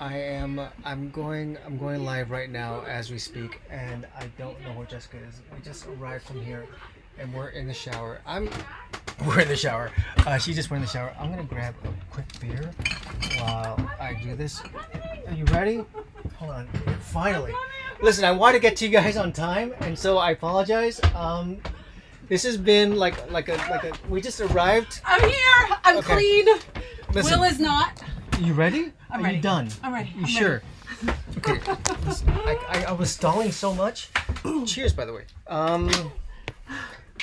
I am. I'm going. I'm going live right now as we speak, and I don't know where Jessica is. We just arrived from here, and we're in the shower. I'm. We're in the shower. Uh, she just went in the shower. I'm gonna grab a quick beer while I do this. Are you ready? Hold on. Finally. Listen, I want to get to you guys on time, and so I apologize. Um, this has been like like a like a. We just arrived. I'm here. I'm Okay. clean. Listen, Will is not. You ready? I'm Are ready. you done? I'm ready. You I'm sure? Okay. I, I, I was stalling so much. Cheers, by the way. Um,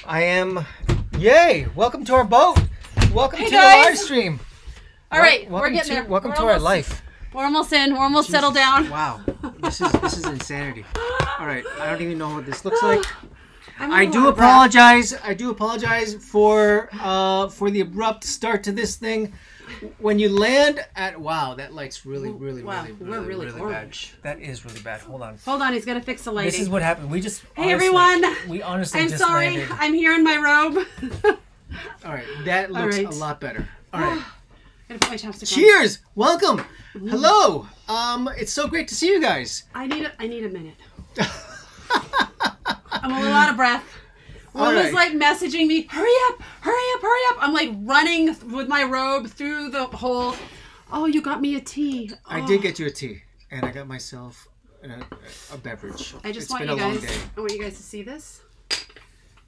I am. Yay! Welcome to our boat. Welcome Hey, to guys. the live stream. All right, welcome we're getting to, there. Welcome We're to our life. We're almost in. We're almost settled down. Wow, this is this is insanity. All right, I don't even know what this looks like. I'm I a do lot of apologize. I do apologize for uh for the abrupt start to this thing. When you land at wow, that light's really, really, Wow, really, we're really, really really, bad. That is really bad. Hold on. Hold on, he's gonna fix the lighting. This is what happened. We just Hey, honestly- everyone. We honestly I'm sorry. landed. I'm here in my robe. All right, that looks right. a lot better. All right. Gotta put my chapstick on. Cheers. Welcome. Hello. Um, it's so great to see you guys. I need a, I need a minute. I'm a little out of breath. Will All was like messaging me, hurry up, hurry up, hurry up. I'm like running with my robe through the hole. Oh, you got me a tea. I Oh. did get you a tea, and I got myself a, a beverage. I just It's want been you a guys. I want you guys to see this.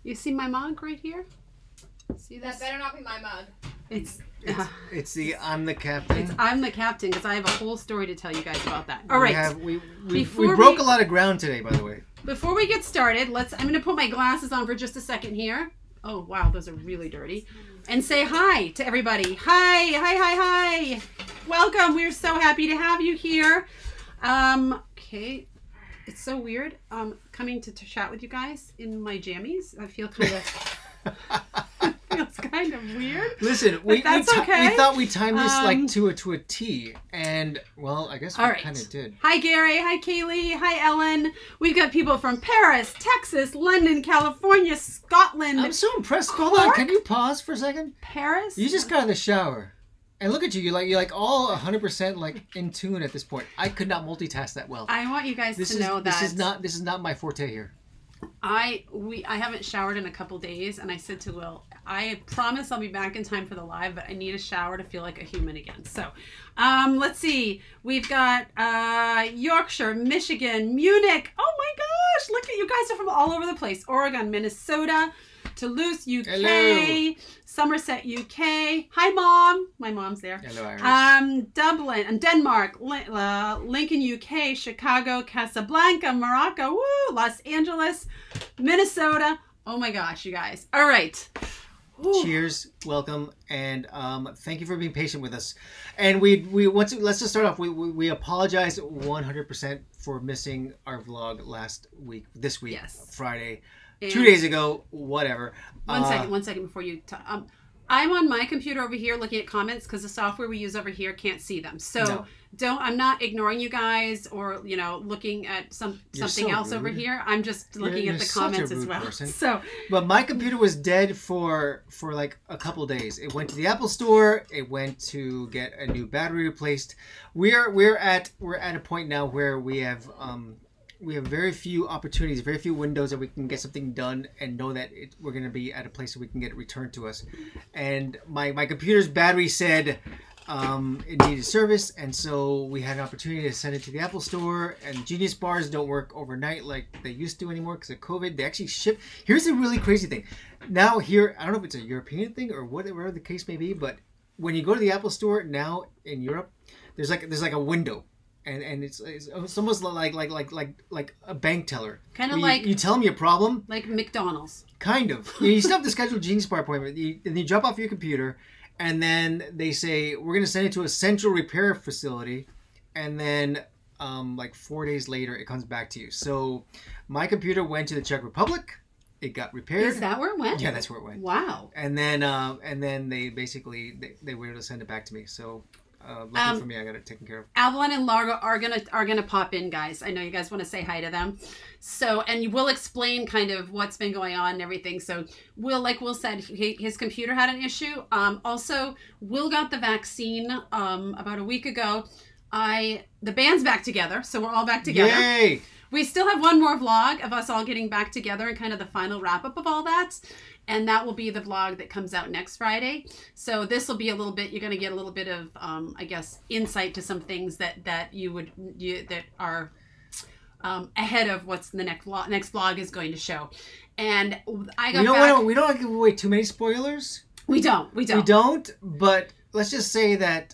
You see my mug right here? See this? That better not be my mug. It's, It's, uh, it's the I'm the captain. it's I'm the captain because I have a whole story to tell you guys about that. All we right. have we we, we broke we- a lot of ground today, by the way. Before we get started, let's. I'm gonna put my glasses on for just a second here. Oh wow, those are really dirty. And say hi to everybody. Hi, hi, hi, hi. Welcome. We're so happy to have you here. Um, okay. It's so weird um, coming to, to chat with you guys in my jammies. I feel kind of feels kind of weird. Listen, we, that's we, okay. we thought we timed this Um, like to a to a T, and well, I guess we right. kind of did. Hi, Gary. Hi, Kaylee. Hi, Ellen. We've got people from Paris, Texas, London, California, Scotland, I'm so impressed. Hold on, can you pause for a second? Paris. You just got out of the shower, and look at you. You're like you're like all 100 percent like in tune at this point. I could not multitask that well. I want you guys this to is know this that is not this is not my forte here. I we I haven't showered in a couple days, and I said to Will, I promise I'll be back in time for the live, but I need a shower to feel like a human again. So, um, let's see. We've got uh, Yorkshire, Michigan, Munich. Oh my gosh! Look at you guys are from all over the place. Oregon, Minnesota, Toulouse, UK, Hello. Somerset, UK. Hi, mom. My mom's there. Hello, Iris. Um, Dublin and Denmark, uh, Lincoln, UK, Chicago, Casablanca, Morocco, woo, Los Angeles, Minnesota. Oh my gosh, you guys! All right. Whew. Cheers, welcome, and um, thank you for being patient with us. And we we want to let's just start off. We we, we apologize 100 percent for missing our vlog last week, this week, Yes. Friday, And two days ago, whatever. One Uh, second, one second before you. T- um, I'm on my computer over here looking at comments because the software we use over here can't see them. So No. don't. I'm not ignoring you guys or you know looking at some You're something so else over here. I'm just You're- looking you're at the comments as well. person. So But my computer was dead for for like a couple days. It went to the Apple Store. It went to get a new battery replaced. We're we're at we're at a point now where we have um we have very few opportunities, very few windows that we can get something done and know that it, we're going to be at a place that we can get it returned to us. And my my computer's battery said um, it needed service, and so we had an opportunity to send it to the Apple Store. And Genius bars don't work overnight like they used to anymore because of COVID. They actually ship. Here's a really crazy thing. Now here, I don't know if it's a European thing or whatever the case may be, but when you go to the Apple Store now in Europe, there's like there's like a window. And, and it's, it's it's almost like like like like like a bank teller. Where you- like- you tell them your problem, like McDonald's. Kind of. You, you still have to schedule a Genius Bar appointment. You, and you drop off your computer, and then they say we're going to send it to a central repair facility, and then um, like four days later it comes back to you. So my computer went to the Czech Republic. It got repaired. Is that where it went? Yeah, that's where it went. Wow. And then uh, and then they basically they, they were able to send it back to me. So uh, lucky Um, for me, I got it taken care of. Avalon and Largo are gonna are gonna pop in, guys. I know you guys want to say hi to them. So, and we'll explain kind of what's been going on and everything. So, Will, like Will said, he, his computer had an issue. Um, also, Will got the vaccine um, about a week ago. I the band's back together, so we're all back together. Yay! We still have one more vlog of us all getting back together and kind of the final wrap up of all that. And that will be the vlog that comes out next Friday. So this will be a little bit. You're going to get a little bit of, um, I guess, insight to some things that that you would you, that are um, ahead of what's the next vlog. Next vlog is going to show. And I got We don't back. We don't want to give away too many spoilers. we don't. We don't. We don't. But let's just say that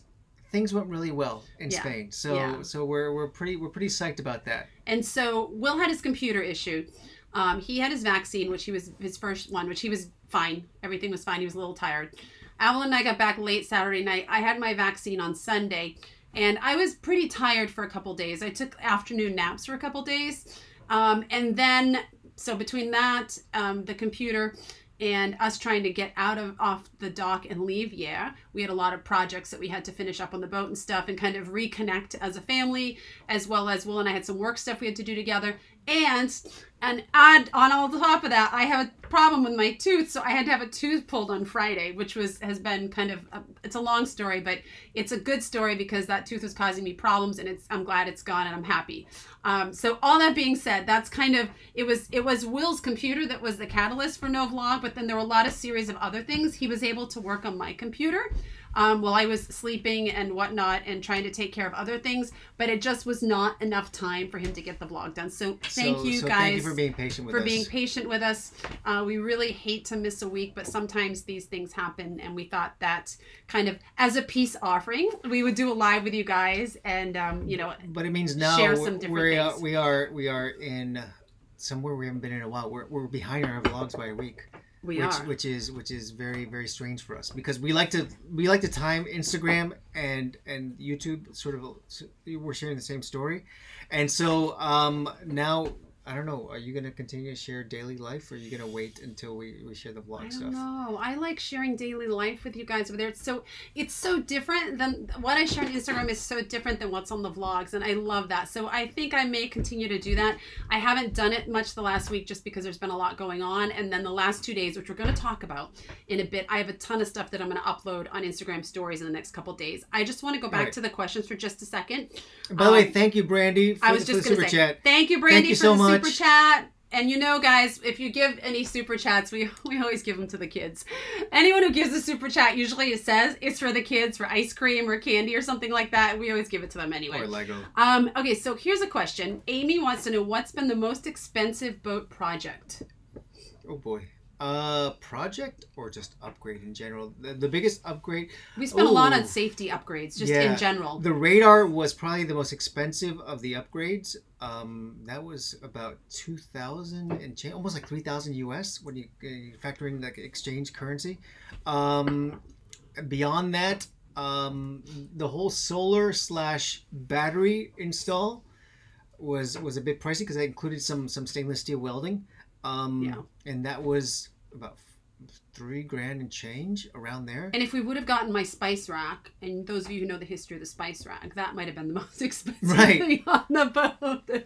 things went really well in Yeah. Spain. So Yeah. so we're we're pretty we're pretty psyched about that. And so Will had his computer issued. Um, he had his vaccine, which he was his first one, which he was fine. Everything was fine. He was a little tired. Avalon and I got back late Saturday night. I had my vaccine on Sunday, and I was pretty tired for a couple days. I took afternoon naps for a couple days, um, and then so between that, um, the computer, and us trying to get out of off the dock and leave yeah we had a lot of projects that we had to finish up on the boat and stuff and kind of reconnect as a family as well as will and i had some work stuff we had to do together and and add on all the top of that i have a problem with my tooth so i had to have a tooth pulled on friday which was has been kind of a, it's a long story but it's a good story because that tooth was causing me problems and it's i'm glad it's gone and i'm happy. Um, so all that being said that's kind of it was it was will's computer that was the catalyst for no vlog but then there were a lot of series of other things. He was able to work on my computer um, while I was sleeping and whatnot and trying to take care of other things, but it just was not enough time for him to get the vlog done. So thank so, you so guys Thank you for being patient with for us. being patient with us. Uh, we really hate to miss a week, but sometimes these things happen, and we thought that kind of as a peace offering, we would do a live with you guys, and um, you know, but it means now share some different we are things. we are we are in somewhere we haven't been in a while. We're, we're behind our vlogs by a week. We which, are. which is which is very very strange for us because we like to we like to time Instagram and and YouTube sort of we're sharing the same story, and so um now I don't know are you gonna continue to share daily life or are you gonna wait until we, we share the vlog I stuff? know. I like sharing daily life with you guys over there. It's so it's so different than what I share on Instagram is so different than what's on the vlogs, and I love that. So I think I may continue to do that. I haven't done it much the last week just because there's been a lot going on, and then the last two days, which we're going to talk about in a bit. I have a ton of stuff that I'm going to upload on Instagram stories in the next couple days. I just want to go back Right. to the questions for just a second. By the way, Um, thank you, Brandy, for, I was for just the going super to say chat. thank you, Brandy, you for so the super chat. And you know, guys, if you give any super chats, we we always give them to the kids. Anyone who gives a super chat, usually it says it's for the kids for ice cream or candy or something like that. We always give it to them anyway. Or Lego. Um, okay, so here's a question. Amy wants to know what's been the most expensive boat project. Oh boy. Uh, project or just upgrade in general? The, the biggest upgrade We spent a lot on safety upgrades, just Yeah. in general. The radar was probably the most expensive of the upgrades. Um, that was about two thousand and cha- almost like three thousand US when you, uh, factor in like exchange currency. Um, beyond that, um, the whole solar slash battery install was was a bit pricey because I included some some stainless steel welding. Um, Yeah. and that was about three grand and change around there. And if we would have gotten my spice rack, and those of you who know the history of the spice rack, that might have been the most expensive Right. thing on the boat.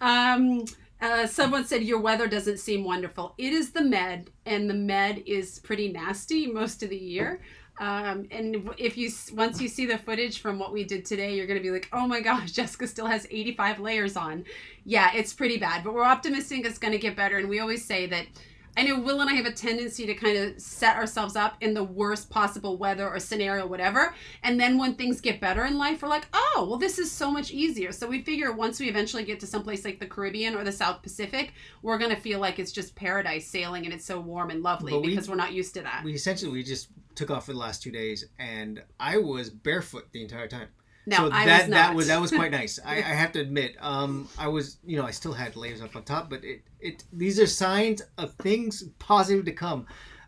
um, uh, someone said your weather doesn't seem wonderful. It is the med, and the med is pretty nasty most of the year. Um, and if you once you see the footage from what we did today, you're gonna be like, "Oh my gosh, Jessica still has 85 layers on." Yeah, it's pretty bad, but we're optimistic it's gonna get better. And we always say that I know Will and I have a tendency to kind of set ourselves up in the worst possible weather or scenario, whatever. And then when things get better in life, we're like, oh, well, this is so much easier. So we figure once we eventually get to someplace like the Caribbean or the South Pacific, we're going to feel like it's just paradise sailing and it's so warm and lovely we- because we're not used to that. we essentially we just took off for the last two days and i was barefoot the entire time no, so I that was not. that was that was quite nice I, I have to admit um i was you know i still had layers up on top but it it these are signs of things positive to come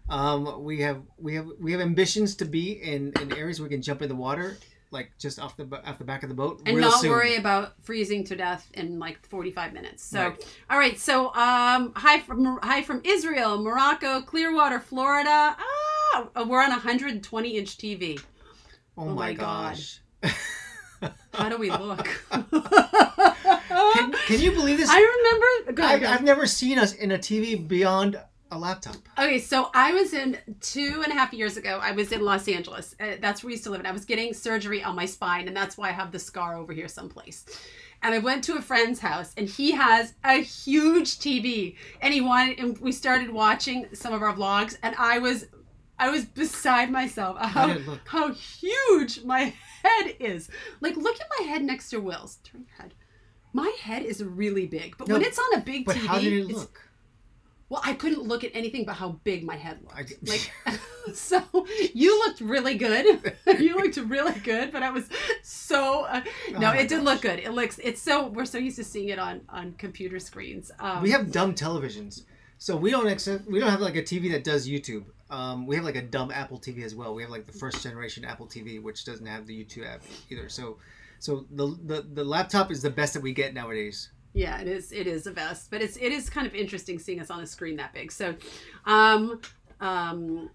um we have we have we have ambitions to be in in areas where we can jump in the water like just off the off the back of the boat and not soon. worry about freezing to death in like 45 minutes. So, Right. all right. So, um, hi from hi from Israel, Morocco, Clearwater, Florida. Ah, we're on a 120 inch TV. oh, oh my my God. How do we look? can, can you believe this I remember. Go I've, go I've never seen us in a TV beyond a laptop? Okay, so I was in two and a half years ago. I was in Los Angeles. Uh, that's where we used to live. And I was getting surgery on my spine, and that's why I have the scar over here someplace. And I went to a friend's house, and he has a huge TV, and he wanted. And we started watching some of our vlogs, and I was, I was beside myself. How, how huge my head is. Like, look at my head next to Will's. Turn your head. My head is really big, but No, when it's on a big But TV, how did it look? well, I couldn't look at anything but how big my head looked. I- like, so you looked really good. you looked really good, but I was so uh, no, Oh it did gosh. look good. It looks it's so we're so used to seeing it on on computer screens. Um, We have dumb televisions, so we don't accept. We don't have like a TV that does YouTube. Um, we have like a dumb Apple TV as well. We have like the first generation Apple TV, which doesn't have the YouTube app either. So, so the the, the laptop is the best that we get nowadays. yeah, it is it is the best, but it's it is kind of interesting seeing us on a screen that big. So, um, um,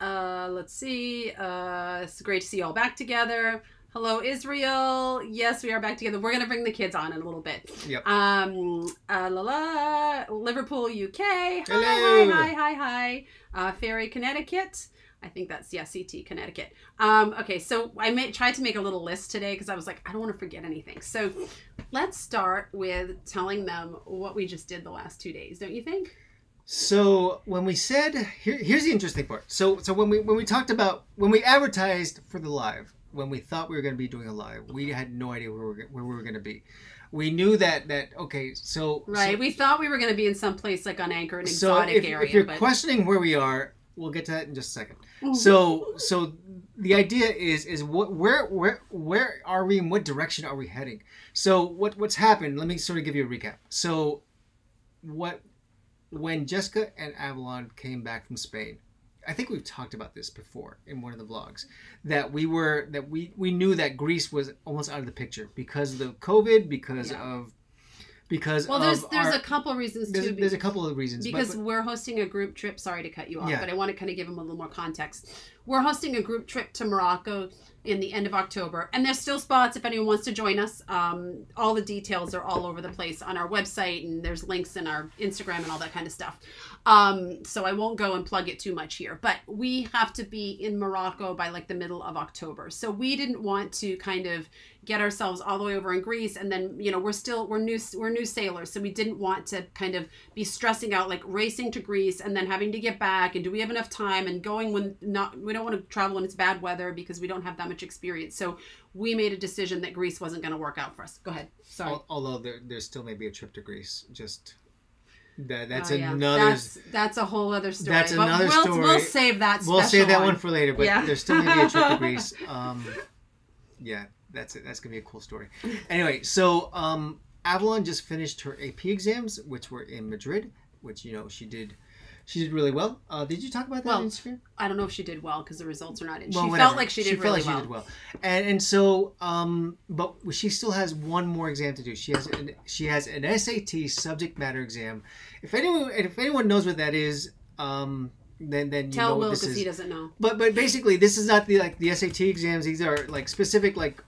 uh, let's see. Uh, it's great to see you all back together. Hello, Israel. Yes, we are back together. We're gonna bring the kids on in a little bit. Yep. Um, uh, la la, Liverpool, UK. Hi, Hello. hi, hi, hi, hi. Uh, Ferry, Connecticut. I think that's yeah, CT, Connecticut. Um, okay, so I made, tried to make a little list today because I was like, I don't want to forget anything. So let's start with telling them what we just did the last two days. Don't you think? So when we said here, here's the interesting part. So so when we when we talked about when we advertised for the live, when we thought we were going to be doing a live, we had no idea where we were, where we were going to be. We knew that that okay, so Right. So, we thought we were going to be in some place like on Anchor, an so exotic if, area. if you're but... questioning where we are, we'll get to that in just a second. Mm-hmm. So so the idea is is what where where where are we and what direction are we heading? So what what's happened? Let me sort of give you a recap. So what when Jessica and Avalon came back from Spain, I think we've talked about this before in one of the vlogs that we were that we we knew that Greece was almost out of the picture because of the COVID, because Yeah. of because well, there's there's our- a couple reasons there's, too. there's a couple of reasons but- because but, we're hosting a group trip. Sorry to cut you off, Yeah. but I want to kind of give them a little more context. We're hosting a group trip to Morocco in the end of October, and there's still spots if anyone wants to join us. Um, all the details are all over the place on our website, and there's links in our Instagram and all that kind of stuff. Um, so I won't go and plug it too much here, but we have to be in Morocco by like the middle of October. So we didn't want to kind of get ourselves all the way over in Greece and then you know we're still we're new we're new sailors so we didn't want to kind of be stressing out like racing to Greece and then having to get back and do we have enough time and going when not we don't want to travel when it's bad weather because we don't have that much experience so we made a decision that Greece wasn't going to work out for us go ahead sorry although there, there still may be a trip to Greece, just that that's Oh, yeah. another. that's, that's a whole other story That's But another we'll, story. we'll save that We'll save that one for later, but Yeah. there's still gonna a trip to Greece. Um, yeah, that's it. That's gonna be a cool story. Anyway, so um, Avalon just finished her AP exams, which were in Madrid, which you know she did. She did really well. Uh, did you talk about that Well, on Instagram? I don't know if she did well because the results are not in Well, she whatever. felt like she did felt really like well She did well, and and so um, but she still has one more exam to do. She has an she has an SAT subject matter exam. If anyone if anyone knows what that is, um, then then you tell what Will because he doesn't know But but basically, this is not the like the SAT exams. These are like specific like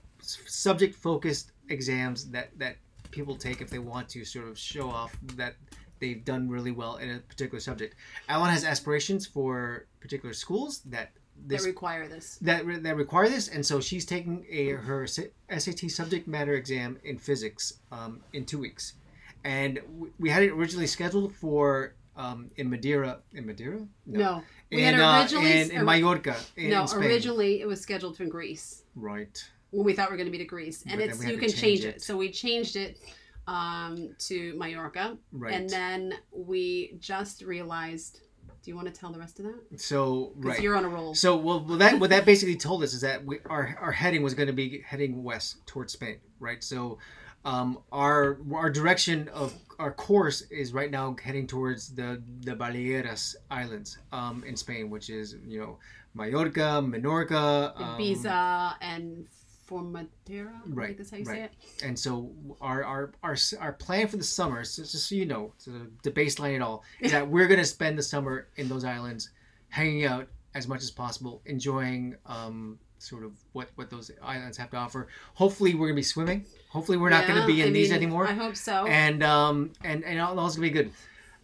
subject focused exams that that people take if they want to sort of show off that they've done really well in a particular subject. Avalon has aspirations for particular schools that this that require this that re- that require this, and so she's taking a her SAT subject matter exam in physics um, in two weeks, and w- we had it originally scheduled for um, in Madeira. In Madeira? no, we in, had uh, originally in, in Mallorca. In, no in originally it was scheduled for Greece Right. When we thought we were going to be to Greece, and But it's you can change change it. it. So we changed it um, to Mallorca, Right. and then we just realized. Do you want to tell the rest of that? so right. you're on a roll. So well, well, that what that basically told us is that we, our our heading was going to be heading west towards Spain, right? So, um, our our direction of our course is right now heading towards the the Baleares Islands, um, in Spain, which is you know Mallorca, Menorca, um, Ibiza and Formentera. I Right, that's how you right. say it. and so our our our our plan for the summer, so just so you know, so the baseline and all, is that we're gonna spend the summer in those islands, hanging out as much as possible, enjoying um sort of what what those islands have to offer. Hopefully, we're gonna be swimming. Hopefully, we're not gonna be in I these mean, anymore, I hope so. and um and and all all's gonna be good.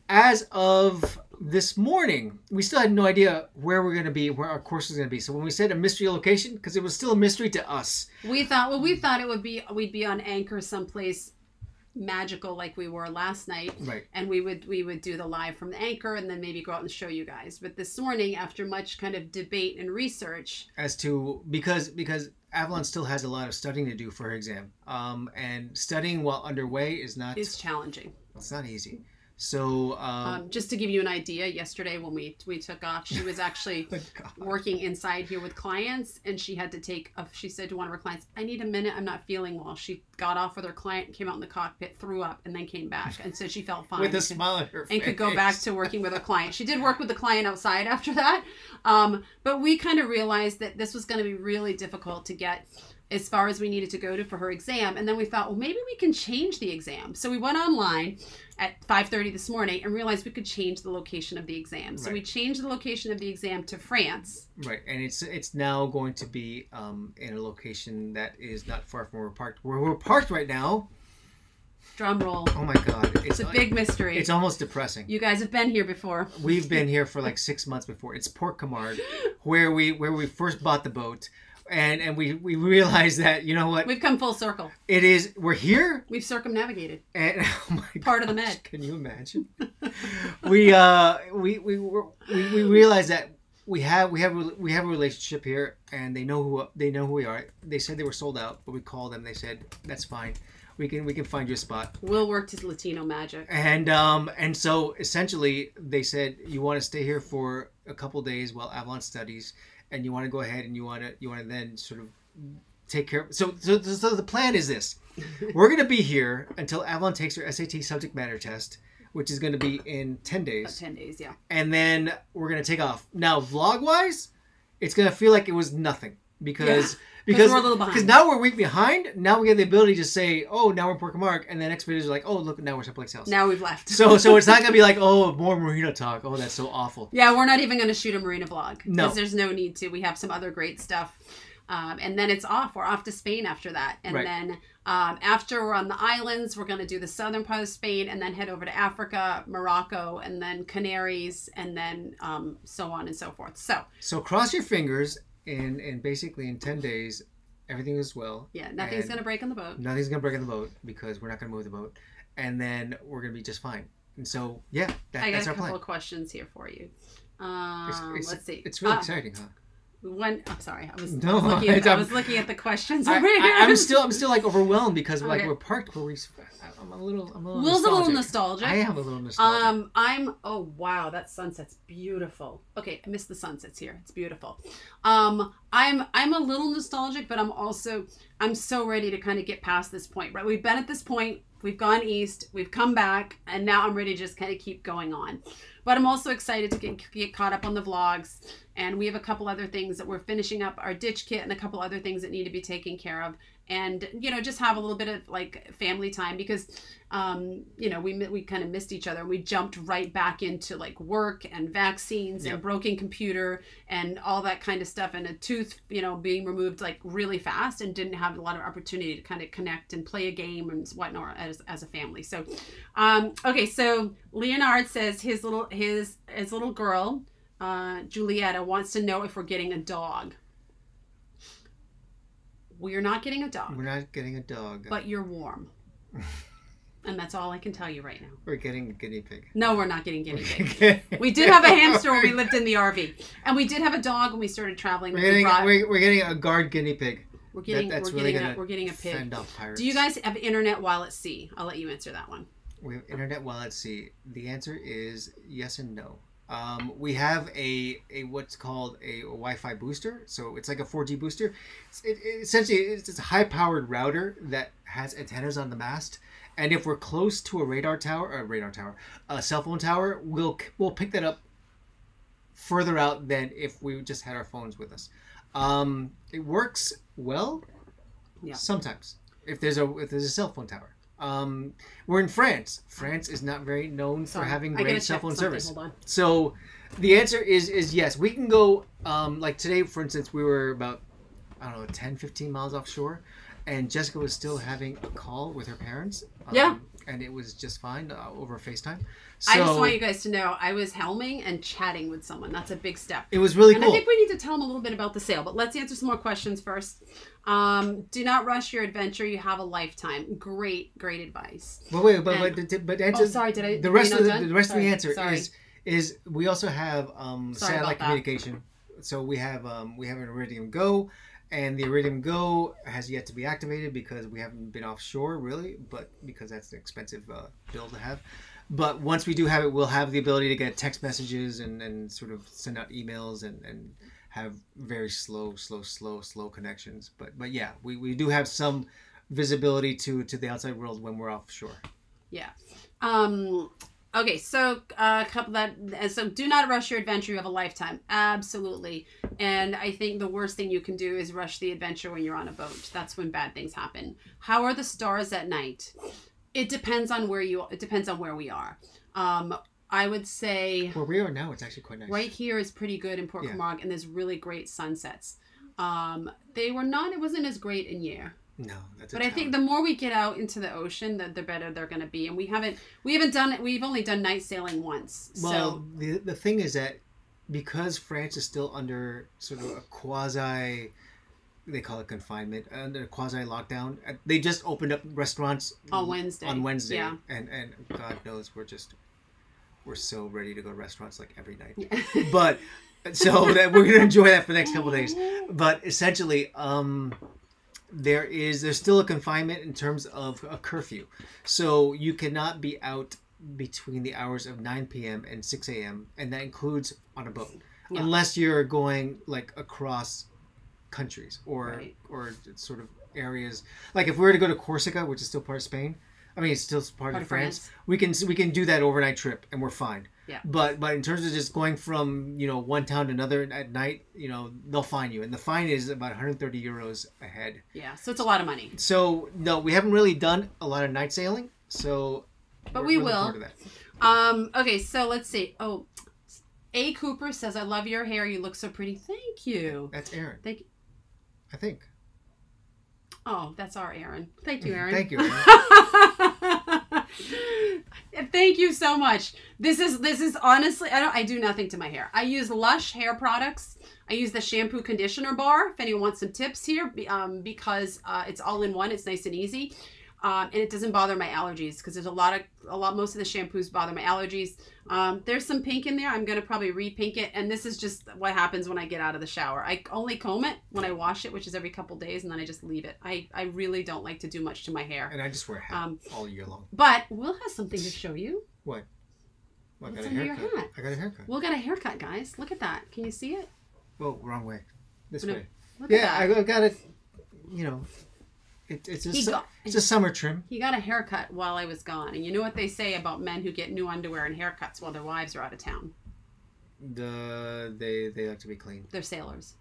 As of this morning we still had no idea where we're going to be, where our course was going to be. So when we said a mystery location, because it was still a mystery to us, We thought well, we thought it would be we'd be on anchor someplace magical like we were last night. right? and we would we would do the live from the anchor and then maybe go out and show you guys but this morning after much kind of debate and research As to because because Avalon still has a lot of studying to do for her exam, um, and studying while underway is not is challenging it's not easy. So um, um, just to give you an idea yesterday when we we took off she was actually oh working inside here with clients and she had to take a, she said to one of her clients i need a minute i'm not feeling well she got off with her client came out in the cockpit threw up and then came back and said she felt fine with a smile on her face, and could go back to working with her client. She did work with the client outside after that, um, but we kind of realized that this was going to be really difficult to get as far as we needed to go to for her exam. And then we thought, well, maybe we can change the exam. So we went online at 5:30 this morning and realized we could change the location of the exam. So we changed the location of the exam to France. Right, and it's it's now going to be um, in a location that is not far from where we're parked. Where we're parked right now. Drum roll. Oh my God, It's a big mystery. It's almost depressing. you guys have been here before. We've been here for like six months before. It's Port Camargue, where we where we first bought the boat, and and we we realized that you know what We've come full circle. it is. We're here, We've circumnavigated and oh my part of the gosh, med. Can you imagine? we uh we we we we realized that we have we have we have a relationship here, and they know who they know who we are. They said they were sold out, but we called them. They said that's fine. We can we can find you a spot. We'll work to Latino magic. And um and so essentially they said you want to stay here for a couple days while Avalon studies, and you want to go ahead and you want to you want to then sort of take care. Of, so so so the plan is this: we're gonna be here until Avalon takes her SAT subject matter test, which is gonna be in ten About days, 10 days, yeah. and then we're gonna take off. Now vlog wise, it's gonna feel like it was nothing because. Because we're a little behind. Because now we're a week behind. Now we have the ability to say, "Oh, now we're in Port Camargue," and the next videos are like, "Oh, look, now we're someplace else." Now we've left. So so it's not gonna be like oh more marina talk. Oh that's so awful. Yeah, we're not even going to shoot a marina vlog because No. there's no need to. We have some other great stuff. Um, and then it's off. We're off to Spain after that. And Right. then um, after we're on the islands, we're going to do the southern part of Spain and then head over to Africa, Morocco, and then Canaries, and then um, so on and so forth. So, So cross your fingers and and basically in ten days everything is well. yeah, nothing's going to break on the boat. Nothing's gonna break on the boat because we're not gonna move the boat, and then we're gonna be just fine. And so yeah, that, I got that's a our couple plan. questions here for you. Um, It's, it's, let's see. It's really Uh, exciting, huh? One, I'm sorry. I was, No, looking at, I was looking at the questions. I, over here. I, am still I'm still like overwhelmed because like we're parked where we. I'm a little I'm a little. Will's a little nostalgic. nostalgic. I am a little nostalgic. Um, I'm. Oh wow, that sunset's beautiful. Okay, I missed the sunsets here. It's beautiful. Um, I'm. I'm a little nostalgic, but I'm also. I'm so ready to kind of get past this point. Right, we've been at this point. We've gone east. We've come back, and now I'm ready to just kind of keep going on. But I'm also excited to get get caught up on the vlogs, and we have a couple other things that we're finishing up our ditch kit and a couple other things that need to be taken care of, and you know just have a little bit of like family time because um, you know, we we kind of missed each other. We jumped right back into like work and vaccines Yep. and broken computer and all that kind of stuff, and a tooth, you know, being removed like really fast, and didn't have a lot of opportunity to kind of connect and play a game and whatnot as, as a family. So, um, okay, so Leonard says his little his his little girl, uh, Julietta, wants to know if we're getting a dog. We're not getting a dog, we're not getting a dog. but you're warm. And that's all I can tell you right now. we're getting a guinea pig. No, we're not getting guinea pig. We did have a hamster when we lived in the RV, and we did have a dog when we started traveling. We're We getting, brought- we're, we're getting a guard guinea pig. we're getting, that- that's we're really getting, a, we're getting a pig. Fend off pirates. Do you guys have internet while at sea? I'll let you answer that one. We have internet while at sea. The answer is yes and no. Um, we have a, a what's called a, Wi-Fi booster, so it's like a 4G booster. It's, it, it- essentially, it's, it's a high-powered router that has antennas on the mast, and if we're close to a radar tower, a radar tower, a cell phone tower, we'll we'll pick that up further out than if we just had our phones with us. Um, it works well. Yeah. Sometimes, if there's a if there's a cell phone tower. Um, we're in France. France is not very known Sorry, for having great cell phone service. So the answer is is yes. We can go um, like today, for instance, we were about I don't know 10, 15 miles offshore, and Jessica was still having a call with her parents. Um, Yeah. and it was just fine uh, over FaceTime. I just want you guys to know I was helming and chatting with someone. That's a big step. It was really and cool. I think we need to tell them a little bit about the sail, but let's answer some more questions first. Um, do not rush your adventure. You have a lifetime. Great, great advice. But wait, but And- but, but answer, Oh, sorry, did I? the rest of the, the rest Sorry, of the answer sorry. is is we also have um, Sorry satellite that. communication. So we have um, we have an Iridium Go, and the Iridium Go has yet to be activated because we haven't been offshore really, but because that's an expensive uh, bill to have. But once we do have it, we'll have the ability to get text messages and, and sort of send out emails and, and have very slow, slow, slow, slow connections. But but yeah, we, we do have some visibility to to the outside world when we're offshore. Yeah. Um, okay, so uh, couple that so do not rush your adventure. You have a lifetime, absolutely. And I think the worst thing you can do is rush the adventure when you're on a boat. That's when bad things happen. How are the stars at night? It depends on where you. It depends on where we are. Um, I would say Where we are now, it's actually quite nice. right here is pretty good in Port Yeah. Camargue, and there's really great sunsets. Um, they were not. It wasn't as great in year. No, that's. But I think the more we get out into the ocean, the, the better they're going to be. And we haven't we haven't done it. We've only done night sailing once. well, so the the thing is that because France is still under sort of a quasi, they call it confinement, under quasi lockdown. uh, They just opened up restaurants on Wednesday. on Wednesday, Yeah. and and God knows we're just we're so ready to go to restaurants like every night. Yeah. But so that we're gonna enjoy that for the next couple of days. But essentially, um, there is there's still a confinement in terms of a curfew, so you cannot be out between the hours of 9 p.m. and 6 a.m. and that includes on a boat, Yeah. unless you're going like across countries or Right. or sort of areas. Like if we were to go to Corsica, which is still part of Spain, I mean it's still part, Part of France, France. we can we can do that overnight trip and we're fine. Yeah. But but in terms of just going from you know one town to another at night, you know they'll fine you, and the fine is about 130 euros a head. yeah. So it's a lot of money. So no, we haven't really done a lot of night sailing. So, But we will. Um. Okay. So let's see. Oh, A Cooper says, "I love your hair. You look so pretty. Thank you. That's Aaron. Thank. You. I think. Oh, that's our Aaron. Thank you, Aaron. Thank you. Aaron. Thank you so much. This is this is honestly I don't I do nothing to my hair. I use Lush hair products. I use the shampoo conditioner bar. If anyone wants some tips here, um, because uh, it's all in one. It's nice and easy, um, and it doesn't bother my allergies because there's a lot of a lot. Most of the shampoos bother my allergies. Um, there's some pink in there. I'm gonna probably repink it, and this is just what happens when I get out of the shower. I only comb it when I wash it, which is every couple days, and then I just leave it. I I really don't like to do much to my hair. and I just wear a hat Um, all year long. But Will has something to show you. What? Well, I What's got a under your haircut. hat? I got a haircut. Will got a haircut, guys. Look at that. Can you see it? Well, wrong way. This No, way. Yeah. I got it. You know, it, it's a got- it's a summer trim. He got a haircut while I was gone. And you know what they say about men who get new underwear and haircuts while their wives are out of town? The they they like to be clean. They're sailors.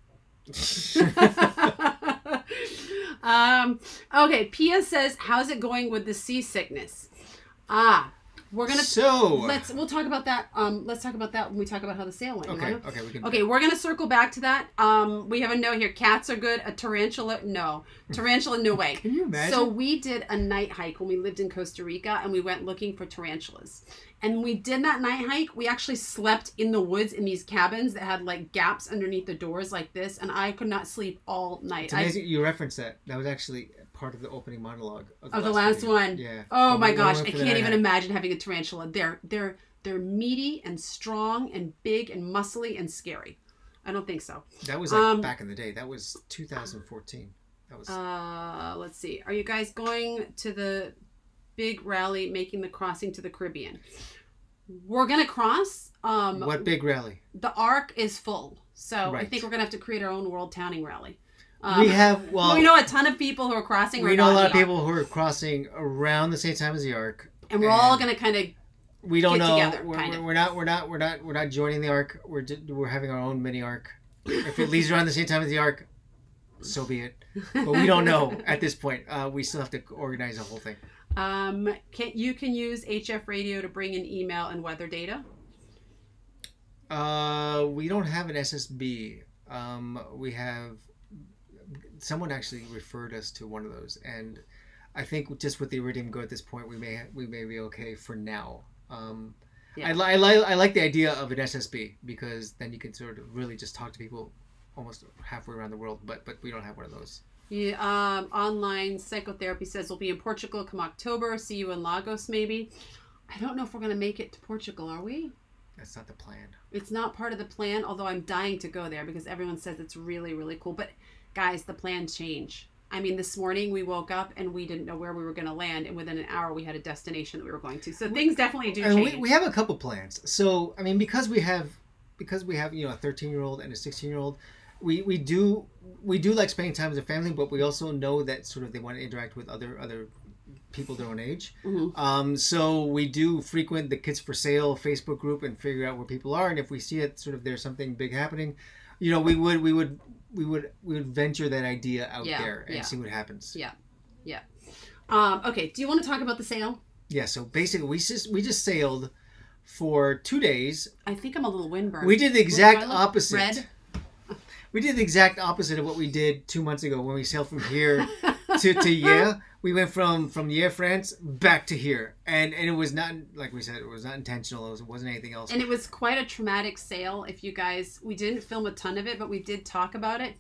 um, okay, Pia says, How's it going with the seasickness? Ah, we're gonna so let's we'll talk about that. Um, let's talk about that when we talk about how the sail went. You okay okay we can Okay, we're gonna circle back to that. Um, we have a note here. Cats are good. A tarantula, no. Tarantula, no way. Can you imagine? So we did a night hike when we lived in Costa Rica, and we went looking for tarantulas. And we did that night hike. We actually slept in the woods in these cabins that had like gaps underneath the doors like this, and I could not sleep all night. It's I, amazing you referenced that. That was actually part of the opening monologue of the, of the last one. Yeah. Oh When my we- when we gosh, I can't even imagine having a tarantula. They're they're they're meaty and strong and big and muscly and scary. I don't think so. That was like Um, back in the day. That was 2014. That was Uh, let's see. Are you guys going to the big rally making the crossing to the Caribbean? We're gonna cross. Um, what big rally? the arc is full, so I think we're gonna have to create our own world towning rally. Um, we have well we know a ton of people who are crossing. we know a lot of Arc. people who are crossing around the same time as the arc. and we're all gonna kind of We don't Get know. together, we're, we're, we're not. We're not. We're not. We're not joining the arc. We're we're having our own mini arc. If it leaves around the same time as the arc, so be it. But we don't know at this point. Uh, we still have to organize the whole thing. Um, can you can use HF radio to bring in email and weather data? Uh, we don't have an SSB. Um, we have someone actually referred us to one of those, and I think just with the Iridium Go at this point, we may we may be okay for now. Um, Yeah. I, li- I, li- I like the idea of an SSB because then you can sort of really just talk to people almost halfway around the world. But but we don't have one of those. Yeah, um, online psychotherapy says we'll be in Portugal come October. See you in Lagos, maybe. I don't know if we're going to make it to Portugal, are we? That's not the plan. It's not part of the plan, although I'm dying to go there because everyone says it's really, really cool. But guys, the plans change. I mean, this morning we woke up and we didn't know where we were going to land, and within an hour we had a destination that we were going to. So things definitely do And change. we, we have a couple plans. So I mean, because we have because we have you know a 13 year old and a 16 year old, we we do we do like spending time as a family, but we also know that sort of they want to interact with other other people their own age. Mhm. Um, so we do frequent the Kids4Sail Facebook group and figure out where people are, and if we see it sort of there's something big happening, you know, we would we would we would we would venture that idea out Yeah, there and yeah. see what happens. Yeah. Yeah. Um, okay, do you want to talk about the sail? Yeah. So basically, we just we just sailed for two days I think I'm a little windburned. We did the exact opposite. Red. We did the exact opposite of what we did two months ago when we sailed from here to to Hyères. We went from from Hyères, France, back to here, and and it was not like we said, it was not intentional. It, was, it wasn't anything else. And it was quite a traumatic sail. If you guys, we didn't film a ton of it, but we did talk about it.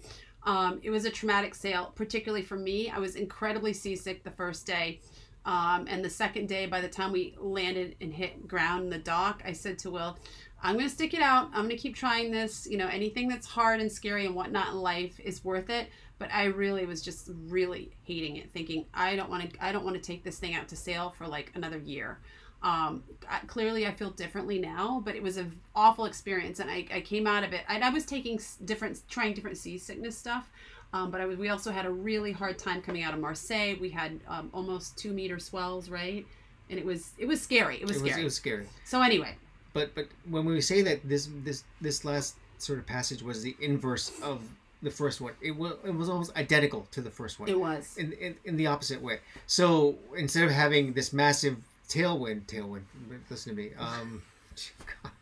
Um, it was a traumatic sail, particularly for me. I was incredibly seasick the first day. Um, and the second day, by the time we landed and hit ground in the dock, I said to Will, I'm going to stick it out. I'm going to keep trying this. You know, anything that's hard and scary and whatnot in life is worth it. But I really was just really hating it, thinking I don't want to. I don't want to take this thing out to sail for like another year. Um, I, clearly, I feel differently now, but it was an awful experience, and I, I came out of it. And I was taking different, trying different seasickness stuff, um, but I was. We also had a really hard time coming out of Marseille. We had um, almost two meter swells, right? And it was it was scary. It was it was scary. it was scary. So anyway, But but when we say that this this this last sort of passage was the inverse of the first one, it was it was almost identical to the first one. it was. in, in, in the opposite way. So instead of having this massive tailwind, tailwind, listen to me. Um,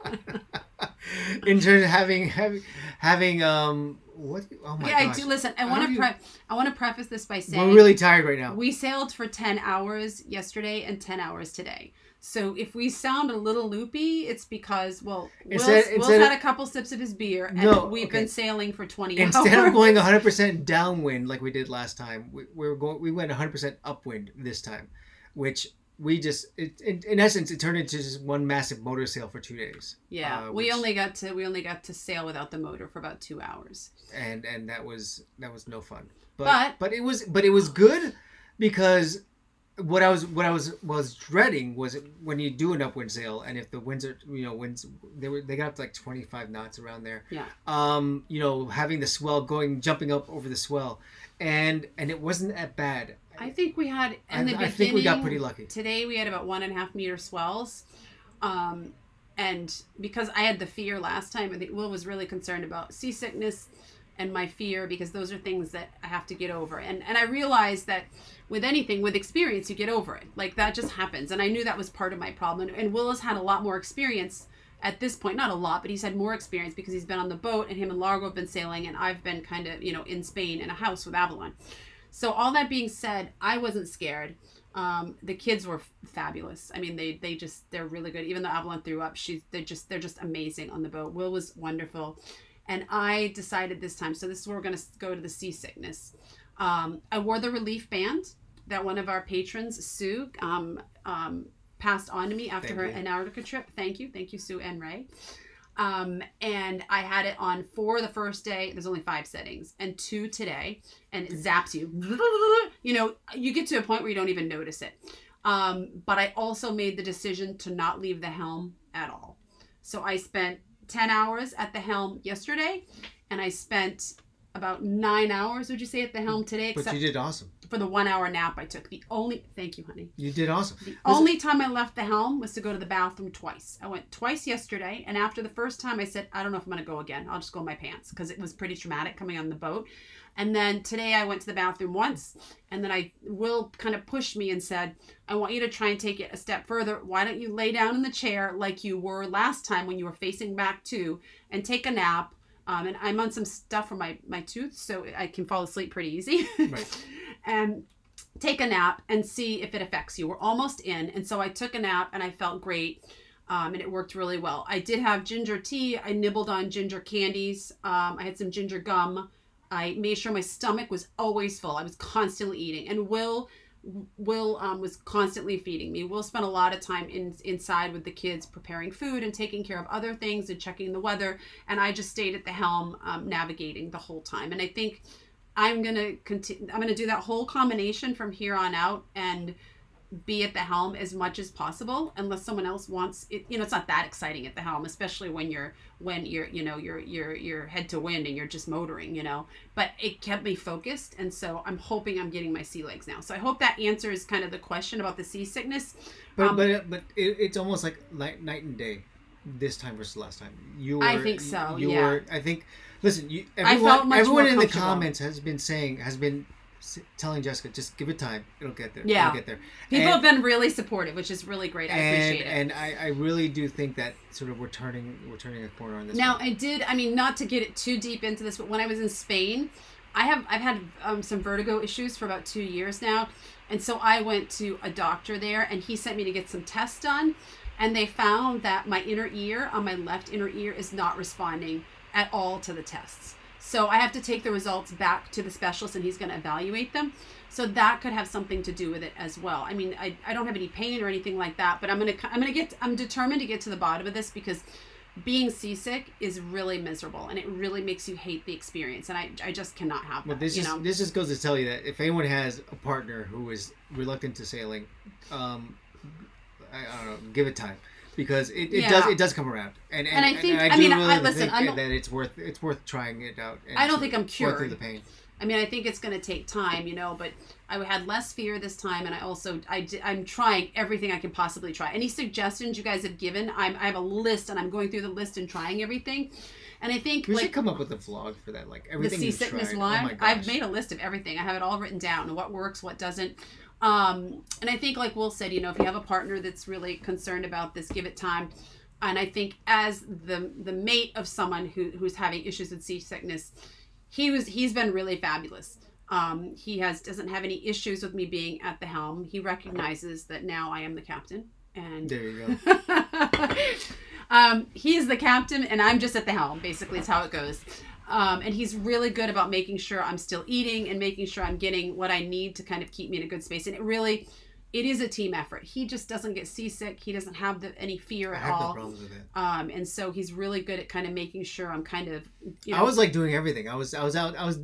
in terms of having having having um what? Oh my yeah, gosh! I do. Listen, I want to pre- I want to preface this by saying We're really tired right now. We sailed for 10 hours yesterday and 10 hours today. So if we sound a little loopy, it's because, well, Will's, Instead- Will's instead of- had a couple sips of his beer and No, we've okay. been sailing for 20 Instead hours. of going 100% downwind like we did last time, we, we were going. We went 100% upwind this time, which we just it, in, in essence it turned into just one massive motor sail for two days. yeah, uh, we only got to we only got to sail without the motor for about 2 hours. and and that was that was no fun. But But- but, it was but it was good because what I was what I was was dreading was when you do an upwind sail and if the winds are you know winds they were they got up to like 25 knots around there. Yeah. Um you know having the swell going jumping up over the swell and and it wasn't that bad. I think we had in I- the I beginning. think we got pretty lucky. Today we had about one and a half meter swells, um, and because I had the fear last time, I think Will was really concerned about seasickness and my fear because those are things that I have to get over. And and I realized that with anything with experience you get over it. Like that just happens. And I knew that was part of my problem. And, and Will has had a lot more experience at this point, not a lot, but he's had more experience because he's been on the boat and him and Largo have been sailing and I've been kind of, you know, in Spain in a house with Avalon. So all that being said, I wasn't scared. Um, the kids were fabulous. I mean, they they just they're really good. Even though Avalon threw up, she's they're just they're just amazing on the boat. Will was wonderful, and I decided this time. So this is where we're gonna go to the seasickness. Um, I wore the relief band that one of our patrons, Sue, um, um, passed on to me after Thank her you. Antarctica trip. Thank you, thank you, Sue and Ray. Um, and I had it on for the first day. There's only five settings, and two today, and it zaps you. You know, you get to a point where you don't even notice it. Um, but I also made the decision to not leave the helm at all. So I spent 10 hours at the helm yesterday, and I spent about nine hours, would you say, at the helm today, But you did awesome. for the one hour nap I took. The only, thank you, honey. You did awesome. The only time I left the helm was to go to the bathroom twice. I went twice yesterday, and after the first time, I said, I don't know if I'm going to go again. I'll just go in my pants because it was pretty traumatic coming on the boat. And then today, I went to the bathroom once, and then I Will kind of pushed me and said, I want you to try and take it a step further. Why don't you lay down in the chair like you were last time when you were facing back to, and take a nap? Um, and I'm on some stuff for my my tooth, so I can fall asleep pretty easy. Right. and take a nap and see if it affects you. We're almost in. And so I took a nap and I felt great. Um, and it worked really well. I did have ginger tea. I nibbled on ginger candies. Um, I had some ginger gum. I made sure my stomach was always full. I was constantly eating. And Will Will um, was constantly feeding me. Will spent a lot of time in, inside with the kids preparing food and taking care of other things and checking the weather. And I just stayed at the helm um, navigating the whole time. And I think I'm gonna continue. I'm gonna do that whole combination from here on out and be at the helm as much as possible unless someone else wants it you know it's not that exciting at the helm especially when you're when you're you know you're you're you're head to wind and you're just motoring you know but it kept me focused and so i'm hoping i'm getting my sea legs now so i hope that answers kind of the question about the seasickness But Um, but but it, it's almost like night, night and day, this time versus last time. You were, I think so, You yeah. were. I think. Listen, you, I everyone, felt much everyone in the comments has been saying has been telling Jessica just give it time. It'll get there. Yeah. It'll get there. people and, have been really supportive which is really great i and, appreciate it and I, I really do think that sort of we're turning we're turning a corner on this. Now one. I did. I mean, not to get it too deep into this, but when I was in Spain, I have I've had um, some vertigo issues for about two years now, and so I went to a doctor there, and he sent me to get some tests done, and they found that my inner ear on my left inner ear is not responding at all to the tests. So I have to take the results back to the specialist, and he's going to evaluate them. So that could have something to do with it as well. I mean, I, I don't have any pain or anything like that, but I'm gonna I'm gonna get I'm determined to get to the bottom of this because being seasick is really miserable and it really makes you hate the experience and I, I just cannot have that. This you just know? this just goes to tell you that if anyone has a partner who is reluctant to sailing, um, I, I don't know, give it time because it, it Yeah. does it does come around. And and, And I think- I, I do mean, I- really listen, think I'm- that it's worth it's worth trying it out. And I don't think I'm cured. through the pain. I mean, I think it's going to take time, you know, but I had less fear this time, and I also I I'm trying everything I can possibly try. Any suggestions you guys have given, I'm I have a list, and I'm going through the list and trying everything. And I think We like should come up with a vlog for that, like everything you've seasickness tried. Oh live, Oh I've made a list of everything. I have it all written down, what works, what doesn't. Um, and I think, like Will said, you know, if you have a partner that's really concerned about this, give it time. And I think as the the mate of someone who who's having issues with seasickness, he was he's been really fabulous. Um, he has doesn't have any issues with me being at the helm. He recognizes that now I am the captain, and There you go. um, he is the captain, and I'm just at the helm. Basically, is how it goes. Um, and he's really good about making sure I'm still eating and making sure I'm getting what I need to kind of keep me in a good space. And it really, it is a team effort. He just doesn't get seasick. He doesn't have the, any fear at no all. it. Um, and so he's really good at kind of making sure I'm kind of, you know, I was like doing everything. I was I was out. I was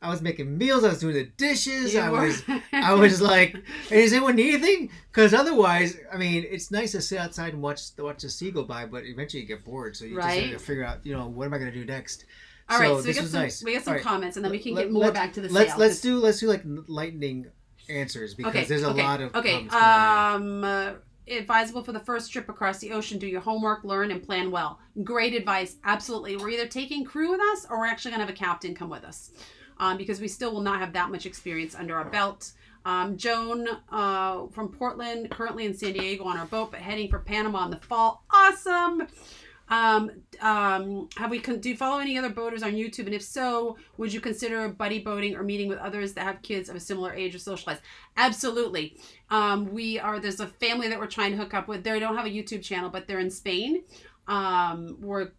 I was making meals. I was doing the dishes. you I were- was I was like, hey, does anyone need anything? Because otherwise, I mean, it's nice to sit outside and watch the watch the sea go by, but eventually you get bored. So you just have to figure out, you know, what am I going to do next? All right. so So we got some, nice. we got some right. comments, and then we can Let- get more back to the Let's sail, let's do let's do like lightning answers because okay, there's a okay, lot of okay. Um, uh, advisable for the first trip across the ocean. Do your homework, learn, and plan well. Great advice. Absolutely. We're either taking crew with us, or we're actually gonna have a captain come with us, um, because we still will not have that much experience under our belt. Um, Joan uh, from Portland, currently in San Diego on our boat, but heading for Panama in the fall. Awesome. Um, um, have we do you follow any other boaters on YouTube? And if so, would you consider buddy boating or meeting with others that have kids of a similar age or socialize? Absolutely. Um, we are there's a family that we're trying to hook up with. They don't have a YouTube channel, but they're in Spain. Um, we're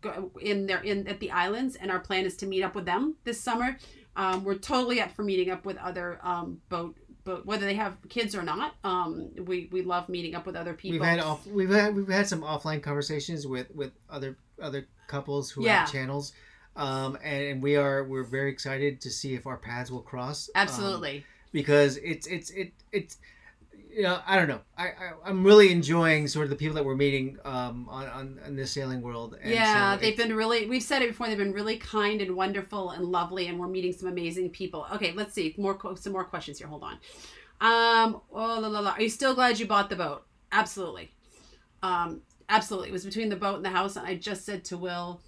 in there in at the islands, and our plan is to meet up with them this summer. Um, we're totally up for meeting up with other um, boat. But whether they have kids or not, um, we, we love meeting up with other people. We've had off we've had we've had some offline conversations with with other other couples who Yeah. have channels. Um, and, and we are we're very excited to see if our paths will cross. um, Absolutely. because it's it's it it's you know I don't know I, I I'm really enjoying sort of the people that we're meeting um on on, on this sailing world. And yeah, so they've been really, we've said it before, they've been really kind and wonderful and lovely, and we're meeting some amazing people. Okay, let's see. More Some more questions here. Hold on. Um, oh, la, la, la. Are you still glad you bought the boat? Absolutely. Um, absolutely. It was between the boat and the house, and I just said to Will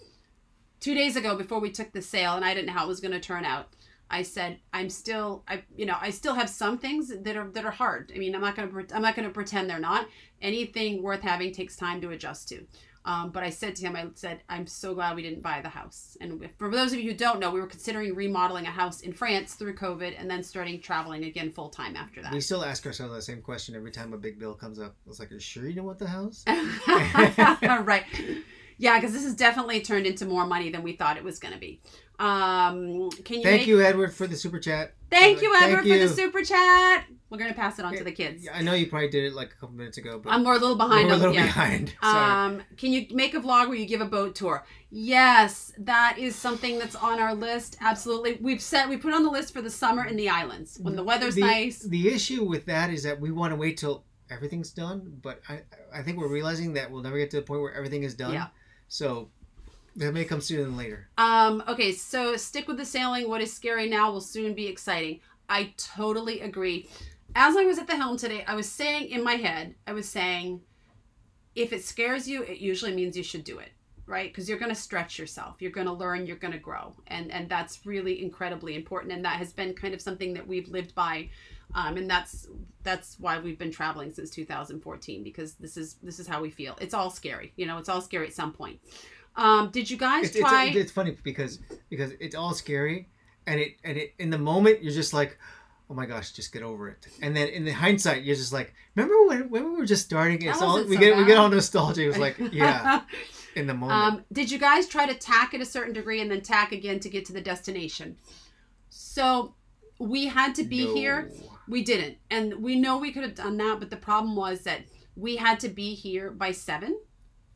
two days ago before we took the sail, and I didn't know how it was going to turn out. I said I'm still I you know I still have some things that are that are hard. I mean I'm not gonna I'm not gonna pretend they're not. Anything worth having takes time to adjust to. Um, but I said to him, I said, I'm so glad we didn't buy the house. And for those of you who don't know, we were considering remodeling a house in France through COVID and then starting traveling again full time after that. We still ask ourselves the same question every time a big bill comes up. It's like, are you sure you don't want the house? right. Yeah, because this has definitely turned into more money than we thought it was going to be. Um, can you Thank make- you, Edward, for the super chat. Thank you, Thank Edward, for the super chat. We're going to pass it on to the kids. I know you probably did it like a couple minutes ago, but I'm we're a little behind we're a little yeah. behind. Sorry. Um, can you make a vlog where you give a boat tour? Yes, that is something that's on our list. Absolutely. We've set we put on the list for the summer in the islands when the weather's the, nice. The issue with that is that we want to wait till everything's done, but I I think we're realizing that we'll never get to the point where everything is done. Yeah. So that may come sooner than later. Um, okay, so stick with the sailing. What is scary now will soon be exciting. I totally agree. As I was at the helm today, I was saying in my head, I was saying, if it scares you, it usually means you should do it, right? Because you're going to stretch yourself, you're going to learn, you're going to grow, and and that's really incredibly important. And that has been kind of something that we've lived by, um, and that's that's why we've been traveling since 2014 because this is this is how we feel. It's all scary, you know. It's all scary at some point. Um, did you guys It's, it's, try? it's funny because because it's all scary, and it and it in the moment you're just like, oh my gosh, just get over it. And then in the hindsight, you're just like, remember when when we were just starting? It's all we so get we get all nostalgic. It was like yeah, in the moment. Um, did you guys try to tack at a certain degree and then tack again to get to the destination? So we had to be No. here. We didn't. And we know we could have done that, but the problem was that we had to be here by seven,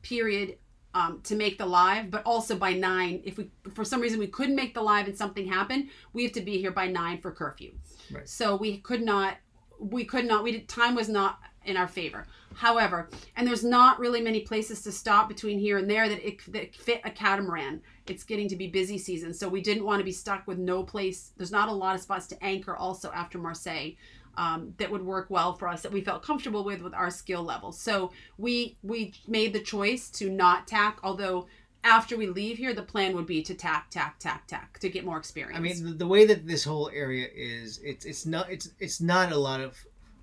period, um, to make the live, but also by nine. If we, for some reason, we couldn't make the live and something happened, we have to be here by nine for curfew. Right. So we could not, we could not, we did, time was not in our favor. However, and there's not really many places to stop between here and there that it that fit a catamaran. It's getting to be busy season, so we didn't want to be stuck with no place. There's not a lot of spots to anchor also after Marseille um, that would work well for us that we felt comfortable with with our skill level. So we we made the choice to not tack. Although after we leave here, the plan would be to tack, tack, tack, tack to get more experience. I mean, the, the way that this whole area is, it's it's not it's it's not a lot of.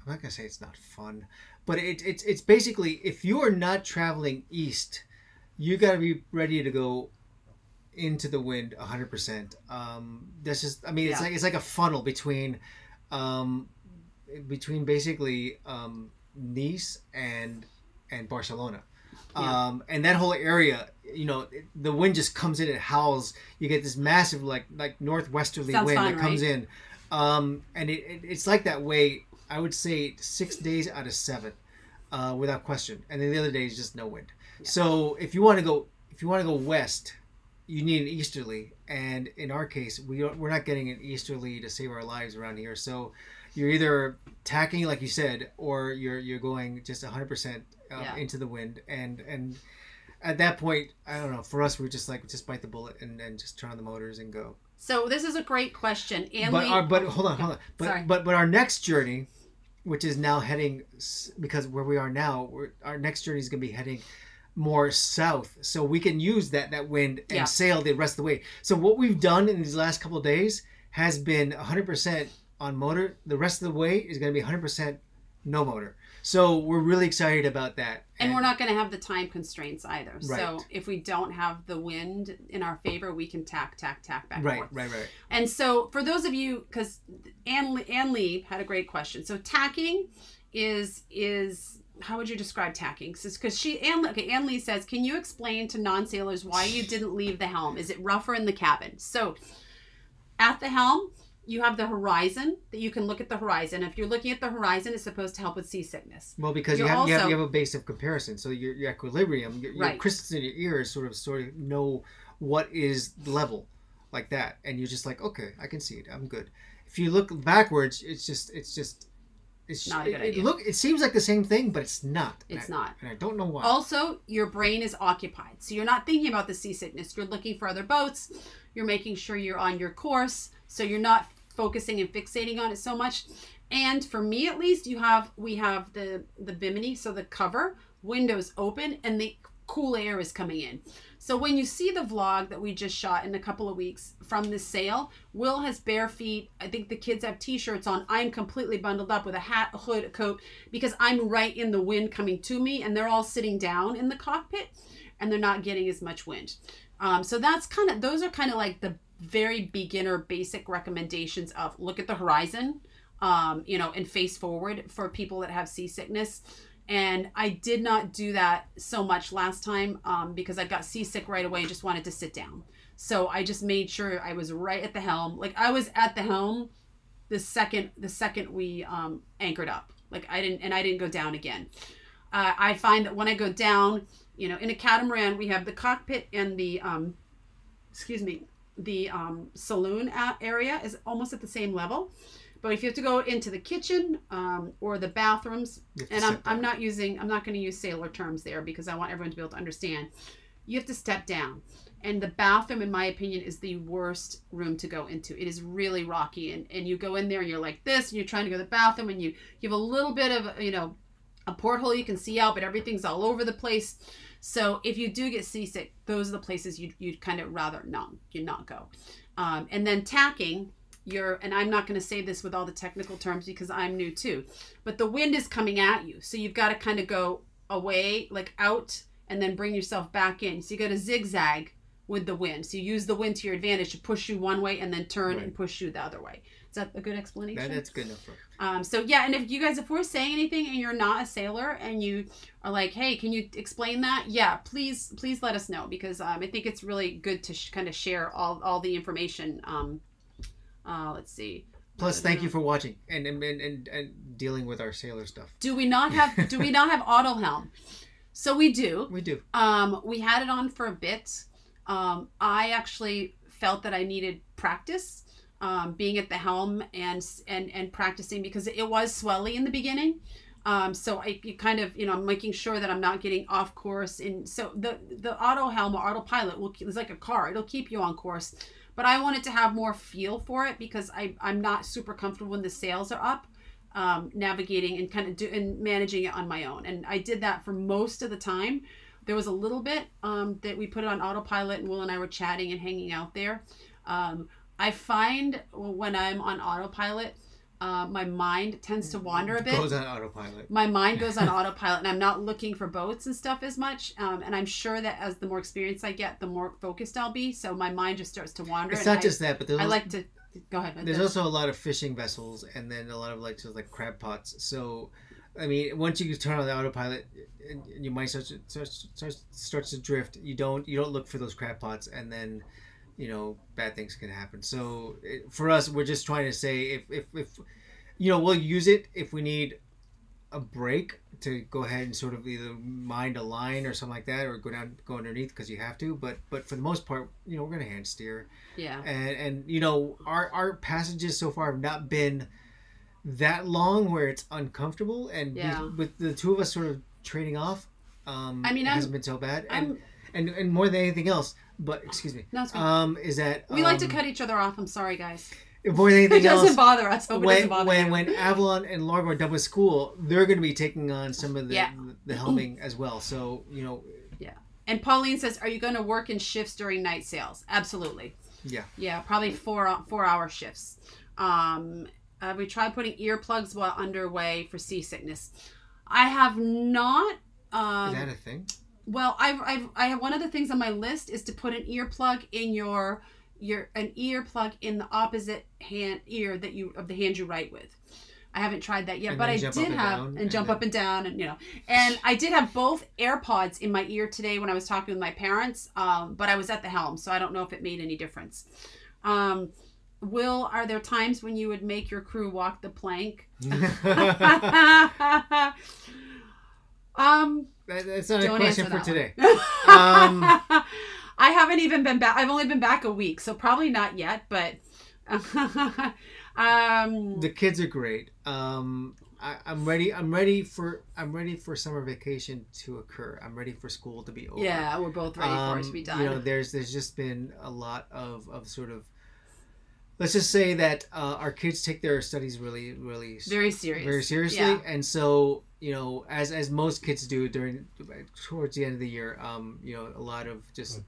I'm not gonna say it's not fun, but it, it's it's basically if you are not traveling east, you got to be ready to go into the wind 100. percent Um, that's just. I mean, it's like it's like a funnel between, um, between basically um, Nice and and Barcelona. Yeah. Um, and that whole area, you know, it- the wind just comes in and howls. You get this massive, like, like northwesterly Sounds wind fun, that comes right? in, um, and it, it, it's like that way. I would say six days out of seven, uh, without question. And then the other days, just no wind. So if you want to go, if you want to go west, you need an easterly. And in our case, we don't, we're not getting an easterly to save our lives around here. So you're either tacking, like you said, or you're you're going just 100 percent uh, Yeah. into the wind. And and at that point, I don't know. For us, we're just like just bite the bullet and then just turn on the motors and go. so this is a great question. And but we- our, but hold on, hold on. But Sorry. but but our next journey, which is now heading because where we are now, we're, our next journey is going to be heading more south, so we can use that that wind and Yeah. sail the rest of the way. So what we've done in these last couple of days has been 100% on motor. The rest of the way is going to be 100% no motor. So we're really excited about that. and we're not going to have the time constraints either. So if we don't have the wind in our favor, we can tack, tack, tack back and right, forth. right, right. And so, for those of you, because Ann, Ann Lee had a great question. So, tacking is is how would you describe tacking? Because she Ann, okay, Ann Lee says, can you explain to non sailors why you didn't leave the helm? Is it rougher in the cabin? So, at the helm. You have the horizon that you can look at the horizon. If you're looking at the horizon, it's supposed to help with seasickness. Well, because you have, you have you have a base of comparison, so your, your equilibrium, your, your Right. crystals in your ears sort of sort of know what is level, like that, and you're just like, okay, I can see it, I'm good. If you look backwards, it's just it's just it's Not a good it, it idea. look it seems like the same thing, but it's not. It's and I, not. and I don't know why. Also, your brain is occupied. So you're not thinking about the seasickness. You're looking for other boats. You're making sure you're on your course. So you're not focusing and fixating on it so much. And for me at least, you have we have the the bimini, so the cover, windows open and the cool air is coming in. So when you see the vlog that we just shot in a couple of weeks from this sail, Will has bare feet. I think the kids have t-shirts on. I'm completely bundled up with a hat, a hood, a coat because I'm right in the wind coming to me and they're all sitting down in the cockpit and they're not getting as much wind. Um, so that's kind of those are kind of like the very beginner basic recommendations of look at the horizon, um, you know, and face forward for people that have seasickness. And I did not do that so much last time um, because I got seasick right away and just wanted to sit down. So I just made sure I was right at the helm. Like I was at the helm the second the second we um, anchored up. Like I didn't and I didn't go down again. Uh, I find that when I go down, you know, in a catamaran we have the cockpit and the um, excuse me, the um, saloon area is almost at the same level. But if you have to go into the kitchen um, or the bathrooms, and I'm, I'm not using, I'm not going to use sailor terms there because I want everyone to be able to understand. You have to step down. And the bathroom, in my opinion, is the worst room to go into. It is really rocky. And, and you go in there and you're like this, and you're trying to go to the bathroom, and you, you have a little bit of, you know, a porthole you can see out, but everything's all over the place. So if you do get seasick, those are the places you'd, you'd kind of rather not you not go. Um, and then tacking, you're and I'm not going to say this with all the technical terms because I'm new too, but the wind is coming at you, so you've got to kind of go away, like out, and then bring yourself back in. So you got to zigzag with the wind. So you use the wind to your advantage to push you one way and then turn right. and push you the other way. Is that a good explanation? That, that's good enough. Um, so yeah, and if you guys, if we're saying anything and you're not a sailor and you are like, hey, can you explain that? Yeah, please, please let us know because um, I think it's really good to sh- kind of share all all the information. Um, uh, let's see. Plus, thank you for watching and, and and and dealing with our sailor stuff. Do we not have Do we not have auto helm? So we do. We do. Um, we had it on for a bit. Um, I actually felt that I needed practice um, being at the helm and and and practicing because it was swelly in the beginning. Um, so I kind of you know I'm making sure that I'm not getting off course. And so the the auto helm or autopilot will is like a car. It'll keep you on course. But I wanted to have more feel for it because I I'm not super comfortable when the sails are up. Um, navigating and kind of do and managing it on my own. And I did that for most of the time. There was a little bit um, that we put it on autopilot, and Will and I were chatting and hanging out there. Um, I find when I'm on autopilot, uh, my mind tends to wander a bit. Goes on autopilot. My mind goes on autopilot, and I'm not looking for boats and stuff as much. Um, and I'm sure that as the more experience I get, the more focused I'll be. So my mind just starts to wander. It's not I, just that, but I also, like to go ahead. There's also a lot of fishing vessels, and then a lot of like just like crab pots. So, I mean, once you turn on the autopilot, and your mind starts to, starts, starts starts to drift. You don't you don't look for those crab pots, and then you know bad things can happen. So it, for us we're just trying to say if, if if you know we'll use it if we need a break to go ahead and sort of either mind a line or something like that or go down go underneath because you have to. But but for the most part you know we're gonna hand steer. Yeah. And and you know our our passages so far have not been that long where it's uncomfortable. And yeah. with the two of us sort of trading off um i mean it I'm, hasn't been so bad. And, I'm, and and more than anything else but excuse me. No, it's fine. Um, is that we like to um, cut each other off? I'm sorry, guys. More than anything It doesn't else, bother us. Hope it when doesn't bother when you. when Avalon and Largo are done with school, they're going to be taking on some of the Yeah. the helming as well. So you know, Yeah. And Pauline says, "Are you going to work in shifts during night sails?" Absolutely. Yeah. Yeah, probably four four hour shifts. Um, uh, we tried putting earplugs while underway for seasickness. I have not. Um, is that a thing? Well, I've, I've I have one of the things on my list is to put an earplug in your your an earplug in the opposite hand ear that you of the hand you write with. I haven't tried that yet, And but I did and have down, and and jump then- up and down and you know. And I did have both AirPods in my ear today when I was talking with my parents. Um, but I was at the helm, so I don't know if it made any difference. Um, Will, are there times when you would make your crew walk the plank? um, That- that's not a question for today. um, Um, I haven't even been back. I've only been back a week, so probably not yet. But um, the kids are great. Um, I, I'm ready. I'm ready for. I'm ready for summer vacation to occur. I'm ready for school to be over. yeah, we're both ready for it to Um, be done. You know, there's there's just been a lot of of sort of. Let's just say that uh, our kids take their studies really, really very serious. very seriously, Yeah. and so you know, as as most kids do during towards the end of the year, um, you know, a lot of just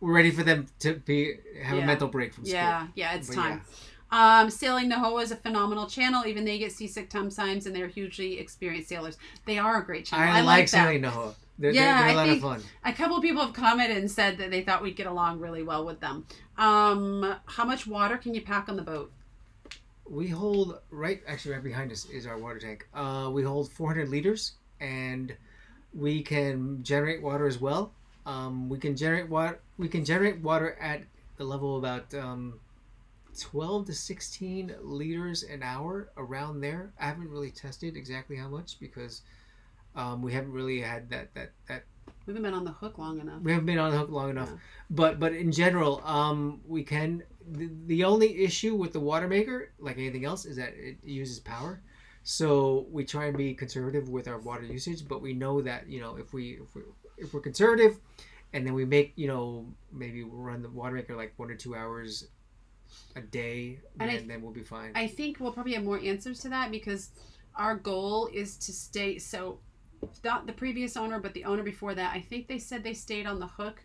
we're ready for them to be have Yeah. a mental break from school. Yeah, yeah, it's But time. Um, Sailing Nahoa is a phenomenal channel. Even they get seasick sometimes, and they're hugely experienced sailors. They are a great channel. I, I, like like sailing Noah. They're, Yeah, they're, they're a I lot think- of fun. A couple of people have commented and said that they thought we'd get along really well with them. Um, how much water can you pack on the boat? We hold right actually right behind us is our water tank. Uh, we hold 400 liters, and we can generate water as well. Um, we can generate water. We can generate water at the level about um, 12 to 16 liters an hour around there. I haven't really tested exactly how much because um, we haven't really had that that that We haven't been on the hook long enough. we haven't been on the hook long enough Yeah. but but in general um we can the, the only issue with the water maker like anything else is that it uses power so we try and be conservative with our water usage but we know that you know if we if we if we're conservative and then we make you know maybe we'll run the water maker like one or two hours a day And and I- then we'll be fine I think we'll probably have more answers to that because our goal is to stay. So, not the previous owner, but the owner before that, I think they said they stayed on the hook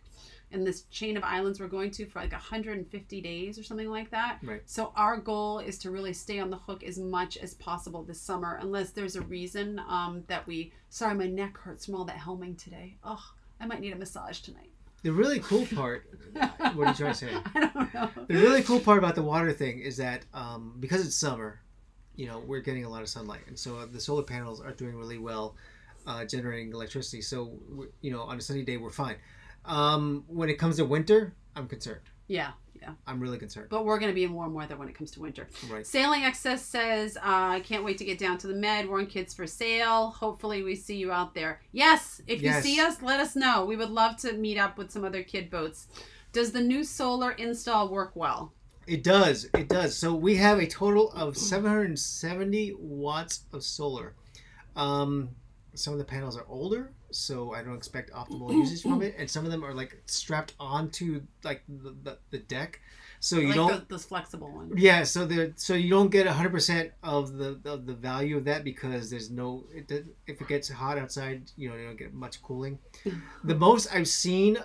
in this chain of islands we're going to for like 150 days or something like that. Right. So, our goal is to really stay on the hook as much as possible this summer, unless there's a reason um, that we. Sorry, my neck hurts from all that helming today. Oh, I might need a massage tonight. the really cool part what are you trying to say I don't know. The really cool part about the water thing is that um, because it's summer, you know, we're getting a lot of sunlight, and so the solar panels are doing really well, uh, generating electricity. So, you know, on a sunny day, we're fine. Um, when it comes to winter, I'm concerned. Yeah, yeah. I'm really concerned. But we're going to be in warm weather when it comes to winter. Right. Sailing Excess says, uh, I can't wait to get down to the Med. Warn Kids4Sail. Hopefully, we see you out there. Yes, if Yes. you see us, let us know. We would love to meet up with some other kid boats. Does the new solar install work well? It does. It does. So we have a total of 770 watts of solar. Um, some of the panels are older, so I don't expect optimal usage from it, and some of them are like strapped onto like the, the, the deck, so you like don't. those, those flexible ones. Yeah, so the so you don't get hundred percent of the of the value of that because there's no it, if it gets hot outside, you know you don't get much cooling. the most I've seen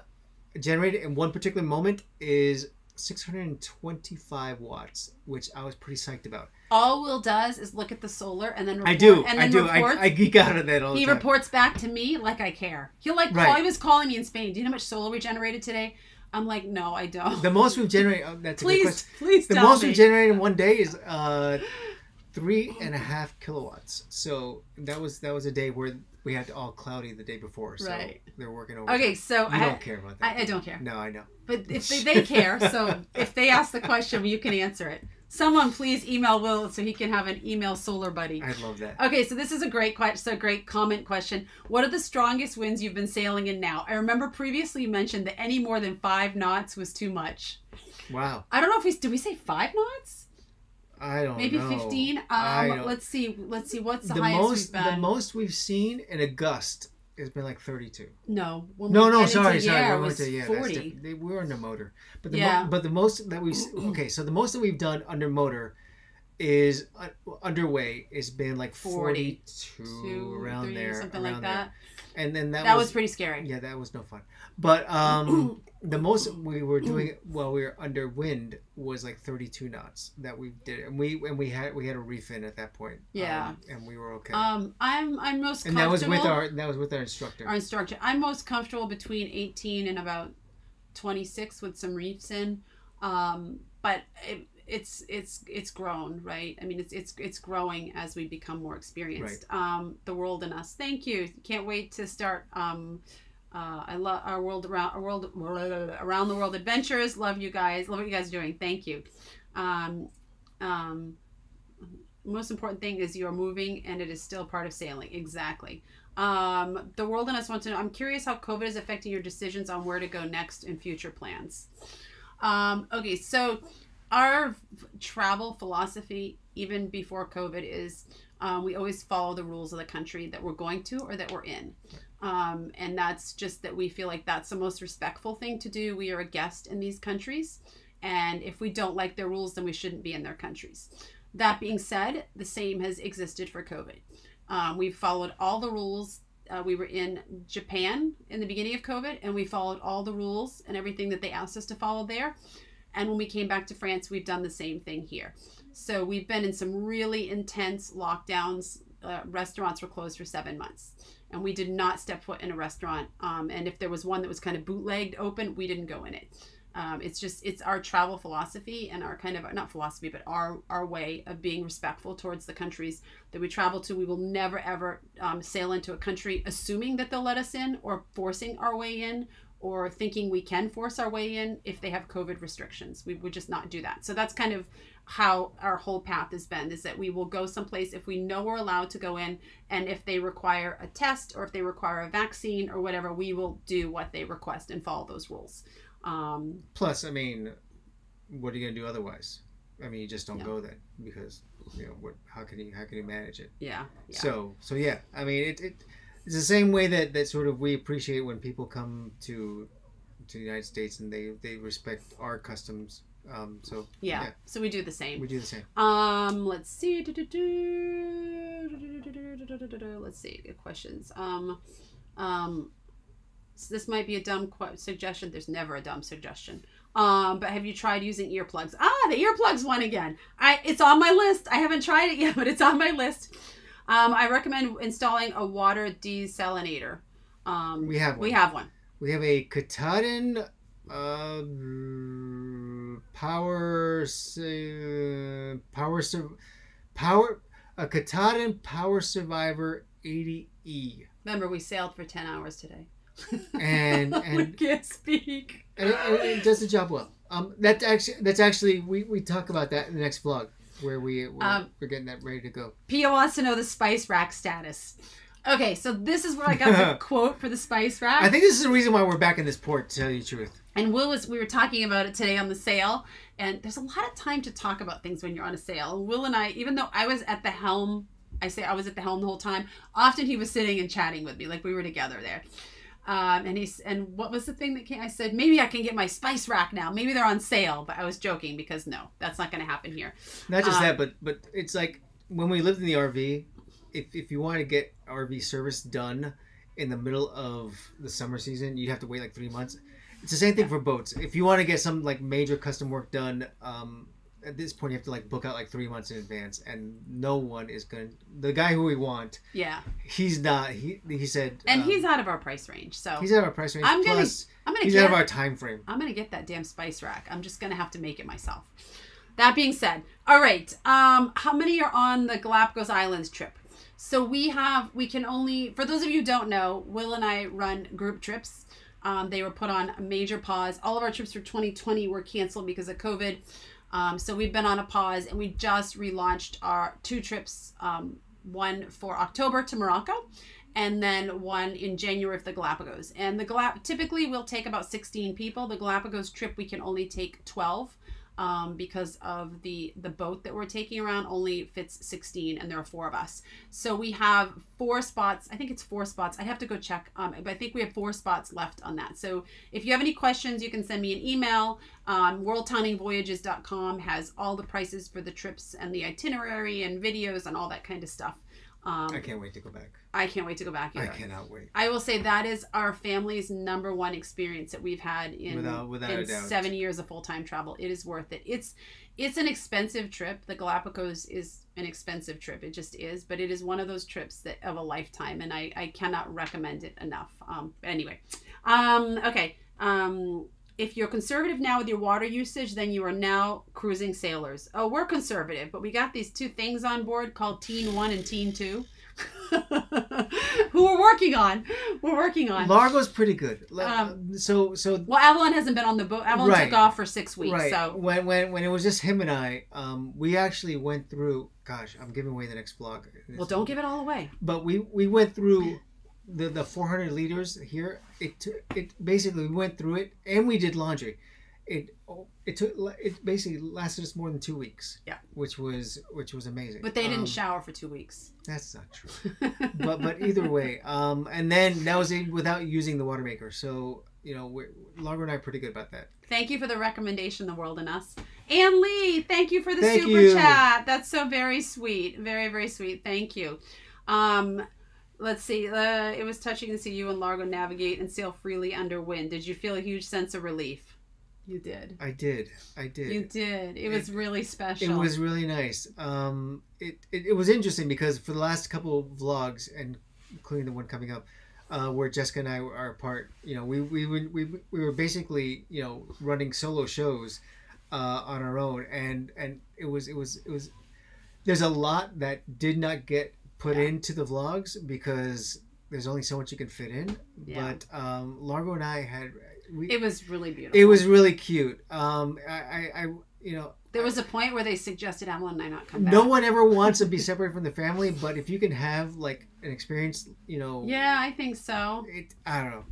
generated in one particular moment is 625 watts, which I was pretty psyched about. All Will does is look at the solar and then report, I do, and I do, reports. I, I geek out on that all the he reports back to me like I care. He'll like Right. call. He was calling me in Spain. Do you know how much solar we generated today? I'm like, no, I don't. the most we've generated. Oh, that's a good question. please The most me. we generated in one day is uh, three and a half kilowatts. So that was that was a day where we had all cloudy the day before. So Right. they're working over. okay, so I, don't care about that. I, I don't care. No, I know. But if they, they care, so if they ask the question, you can answer it. Someone please email Will so he can have an email solar buddy. I love that. Okay, so this is a great question. So great comment question. What are the strongest winds you've been sailing in now? I remember previously you mentioned that any more than five knots was too much. Wow. I don't know if we did we say five knots? I don't Maybe know. fifteen. Um, let's see. Let's see. What's the, the highest most we've been? the most we've seen in a gust has been like 32. no. No, we no, sorry, sorry. Yare, we went to- yeah, that's forty. different. They, we were under motor, but the Yeah. mo- but the most that we've okay, so the most that we've done under motor is uh, underway has been like 40, 42 around there, something around like there. that. and then that, That, was, was pretty scary. yeah, that was no fun. But um, the most we were doing while we were under wind was like 32 knots that we did, and we and we had we had a reef in at that point. Yeah. um, and we were okay. Um, I'm I'm most and that was with our that was with our instructor. our instructor. I'm most comfortable between 18 and about 26 with some reefs in. Um, but it, it's it's it's grown, right? I mean, it's it's it's growing as we become more experienced. Um, the world and us. Thank you. Can't wait to start. Um, uh, I love our world around world around the world adventures. Love you guys. Love what you guys are doing. Thank you. Um, um, most important thing is you are moving and it is still part of sailing. Exactly. Um, the world and us want to know. I'm curious how COVID is affecting your decisions on where to go next and future plans. Um, okay, so our travel philosophy, even before COVID, is um, we always follow the rules of the country that we're going to or that we're in. Um, and that's just that we feel like that's the most respectful thing to do. We are a guest in these countries. And if we don't like their rules, then we shouldn't be in their countries. That being said, the same has existed for COVID. Um, we've followed all the rules. Uh, we were in Japan in the beginning of COVID, and we followed all the rules and everything that they asked us to follow there. And when we came back to France, we've done the same thing here. So we've been in some really intense lockdowns. Uh, restaurants were closed for seven months. And we did not step foot in a restaurant. Um, and if there was one that was kind of bootlegged open, we didn't go in it. Um, it's just it's our travel philosophy and our kind of not philosophy but our our way of being respectful towards the countries that we travel to we will never ever um, sail into a country assuming that they'll let us in or forcing our way in or thinking we can force our way in if they have covid restrictions we would just not do that so that's kind of how our whole path has been is that we will go someplace if we know we're allowed to go in and if they require a test or if they require a vaccine or whatever we will do what they request and follow those rules um, Plus, I mean, what are you gonna do otherwise? I mean, you just don't Yeah. go there because you know what? How can you how can you manage it? yeah, yeah. So so yeah, I mean it, it it's the same way that that sort of we appreciate when people come to to the United States and they they respect our customs. Um, so yeah. yeah. So we do the same. we do the same. Um, let's see. Let's see. Good questions. Um, um, so this might be a dumb suggestion. There's never a dumb suggestion. Um, but have you tried using earplugs? Ah, the earplugs one again. I it's on my list. I haven't tried it yet, but it's on my list. Um, I recommend installing a water desalinator. Um, We have one. we have one. We have a Katadyn uh, power uh, power power a Katadyn Power Survivor 80E, Remember, we sailed for ten hours today. and we can't speak. and it, and it does the job well. Um, that's actually that's actually we, we talk about that in the next vlog where we we're, Um, we're getting that ready to go. Pia wants to know the spice rack status. Okay, so this is where I got the quote for the spice rack. I think this is the reason why we're back in this port. To tell you the truth, and Will was we were talking about it today on the sail, and there's a lot of time to talk about things when you're on a sail. Will and I, even though I was at the helm, I say I was at the helm the whole time. Often he was sitting and chatting with me, like we were together there. Um, and he's and what was the thing that came? I said maybe I can get my spice rack now. Maybe they're on sale, but I was joking because no, that's not going to happen here. not just Um, that, but but it's like when we lived in the RV. If if you want to get RV service done in the middle of the summer season, you'd have to wait like three months. It's the same thing for boats. If you want to get some like major custom work done, um, at this point you have to like book out like three months in advance, and no one is going. to The guy who we want, Yeah, he's not. He he said, and um, he's out of our price range, so he's out of our price range. I'm gonna- plus I'm gonna he's get out of our time frame. I'm gonna get that damn spice rack. I'm just gonna have to make it myself. That being said, all right. Um, how many are on the Galapagos Islands trip? So we have. We can only. For those of you don't know, Will and I run group trips. Um, they were put on a major pause. All of our trips for 2020 were canceled because of COVID. Um, so we've been on a pause, and we just relaunched our two trips. Um, one for October to Morocco, and then one in January of the Galapagos. And the Galap typically will take about 16 people. The Galapagos trip we can only take 12 um, because of the the boat that we're taking around only fits 16, and there are four of us. So we have four spots. I think it's four spots. I have to go check, um, but I think we have four spots left on that. So if you have any questions, you can send me an email. Um, WorldTowningVoyages.com has all the prices for the trips and the itinerary and videos and all that kind of stuff. Um, I can't wait to go back. I can't wait to go back I cannot wait. I will say that is our family's number one experience that we've had in, Without- without in seven years of full time travel. It is worth it. It's it's an expensive trip. The Galapagos is an expensive trip. It just is, but it is one of those trips that of a lifetime, and I, I cannot recommend it enough. Um, anyway, um, okay. Um, if you're conservative now with your water usage, then you are now cruising sailors. Oh, we're conservative, but we got these two things on board called Teen One and Teen Two. who we're working on. We're working on. Largo's pretty good. Um, so so Well, Avalon hasn't been on the boat. Avalon Right. took off for six weeks. right So when when when it was just him and I, um, we actually went through. Gosh, I'm giving away the next blog. well, don't give it all away. But we we went through the the 400 liters here. It took it basically we went through it and we did laundry. It it took it basically lasted us more than two weeks. Yeah. which was which was amazing. But they didn't Um, shower for two weeks. That's not true. but but either way, um, and then that was it without using the water maker. So you know, we're, Largo and I are pretty good about that. Thank you for the recommendation, The World and Us. Ann Lee, thank you for the Thank super you. chat. That's so very sweet. Very, very sweet. Thank you. Um, let's see. Uh, it was touching to see you and Largo navigate and sail freely under wind. Did you feel a huge sense of relief? You did. I did. I did. You did. It was really special. It was really nice. Um, it, it, it was interesting because for the last couple of vlogs, and including the one coming up, uh, where Jessica and I are apart, you know, we we, we, we, we were basically you know running solo shows uh, on our own, and and it was it was it was. There's a lot that did not get put Yeah. into the vlogs because there's only so much you can fit in. Yeah. But um, Largo and I had we. It was really beautiful. it was really cute. Um, I, I, I you know, There was a point where they suggested Emma and I not come back. no one ever wants to be separated from the family, but if you can have like an experience, you know, Yeah, I think so. it, I don't know.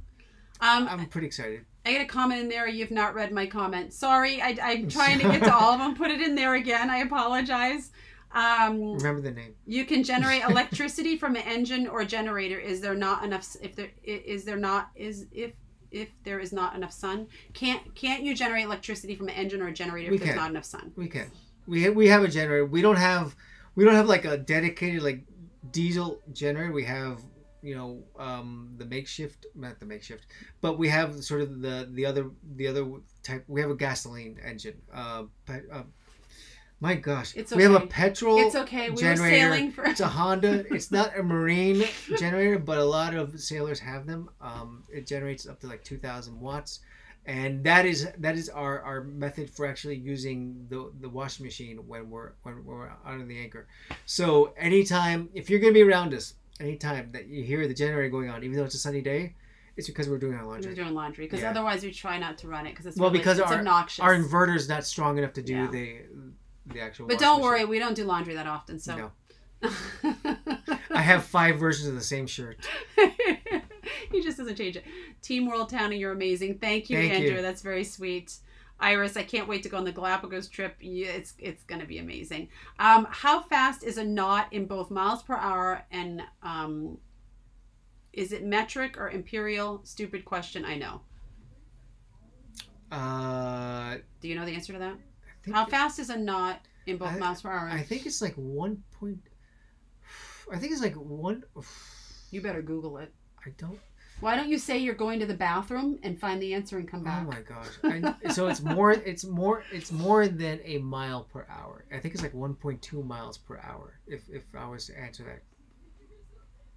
Um, I'm pretty excited. I got a comment in there. You've not read my comment. Sorry, I, I'm trying to get to all of them. Put it in there again. I apologize. Um, Remember the name. you can generate electricity from an engine or generator. Is there not enough? If there is there not is if if there is not enough sun, can't can't you generate electricity from an engine or a generator We if there's can. not enough sun? We can. We ha- we have a generator. We don't have we don't have like a dedicated like diesel generator. We have you know um, the makeshift, not the makeshift, but we have sort of the the other the other type. We have a gasoline engine. Uh, but, uh, my gosh, It's we have a okay. petrol. It's okay. We were generator. sailing for. It's a Honda. It's not a marine generator, but a lot of sailors have them. Um, it generates up to like two thousand watts, and that is that is our, our method for actually using the the washing machine when we're when we're out on the anchor. So anytime if you're gonna be around us, anytime that you hear the generator going on, even though it's a sunny day, it's because we're doing our We're laundry. doing laundry because Yeah. otherwise we try not to run it because it's Well, really, because it's our- obnoxious. Our inverter's not strong enough to do Yeah. the the actual. but don't worry, we don't do laundry that often. So No. I have five versions of the same shirt. he just doesn't change it. Team World Townie, you're amazing. Thank you, Thank Andrew. you. That's very sweet. Iris, I can't wait to go on the Galapagos trip. Yeah, It's it's gonna be amazing. Um, how fast is a knot in both miles per hour and um, is it metric or imperial? Stupid question. I know. Uh, Do you know the answer to that? How fast is a knot in both I- miles per hour? I think it's like one point. I think it's like one. you better Google it. I don't. Why don't you say you're going to the bathroom and find the answer and come back? Oh my gosh! I, so it's more. It's more. It's more than a mile per hour. I think it's like one point two miles per hour. If if I was to answer that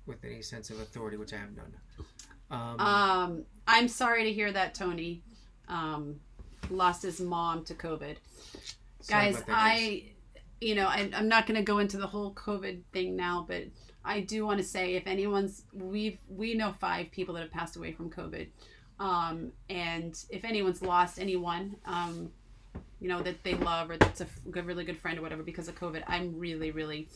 with any sense of authority, which I have none. Um, Um, I'm sorry to hear that Tony um, lost his mom to COVID. sorry Guys, about that, guys. I, you know, I, I'm not going to go into the whole COVID thing now, but I do want to say if anyone's, we've, we know five people that have passed away from COVID. Um, and if anyone's lost anyone, um, you know, that they love or that's a good, really good friend or whatever because of COVID, I'm really, really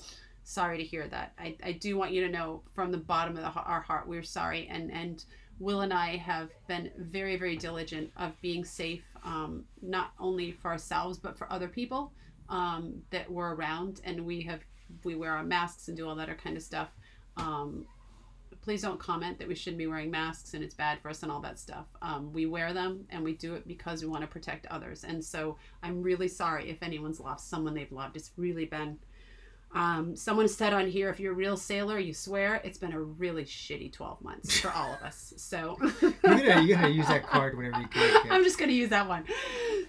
sorry to hear that. I, I do want you to know from the bottom of the, our heart, we're sorry. And, and Will and I have been very, very diligent of being safe, um, not only for ourselves, but for other people um, that were around. And we have, we wear our masks and do all that kind of stuff. Um, please don't comment that we shouldn't be wearing masks and it's bad for us and all that stuff. Um, we wear them and we do it because we want to protect others. And so I'm really sorry if anyone's lost someone they've loved. It's really been. Um, someone said on here, if you're a real sailor, you swear it's been a really shitty 12 months for all of us. So you're gonna you're gonna use that card whenever you can. I'm just going to use that one.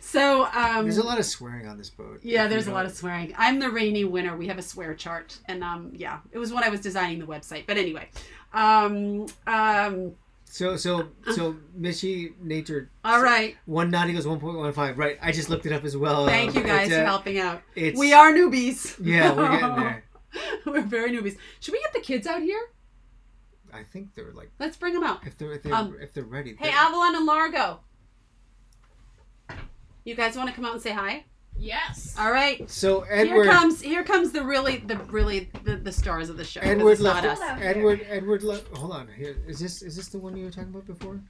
So, um, There's a lot of swearing on this boat. yeah, there's a lot of swearing. I'm the rainy winner. We have a swear chart, and um, yeah, it was when I was designing the website. But anyway, um, um, So so so Michi Nature. all right. One knot equals one point one five. Right. I just looked it up as well. Thank you guys it's, for uh, helping out. It's, We are newbies. Yeah, we're getting there. we're very newbies. Should we get the kids out here? I think they're like Let's bring them out. if they're if they're Um, if they're ready. Hey, they're- Avalon and Largo. You guys want to come out and say hi? Yes. All right. So Edward Here comes here comes the really the really the, the stars of the show. Edward it's Not us. Edward Edward left. Hold on. Here is this is this the one you were talking about before?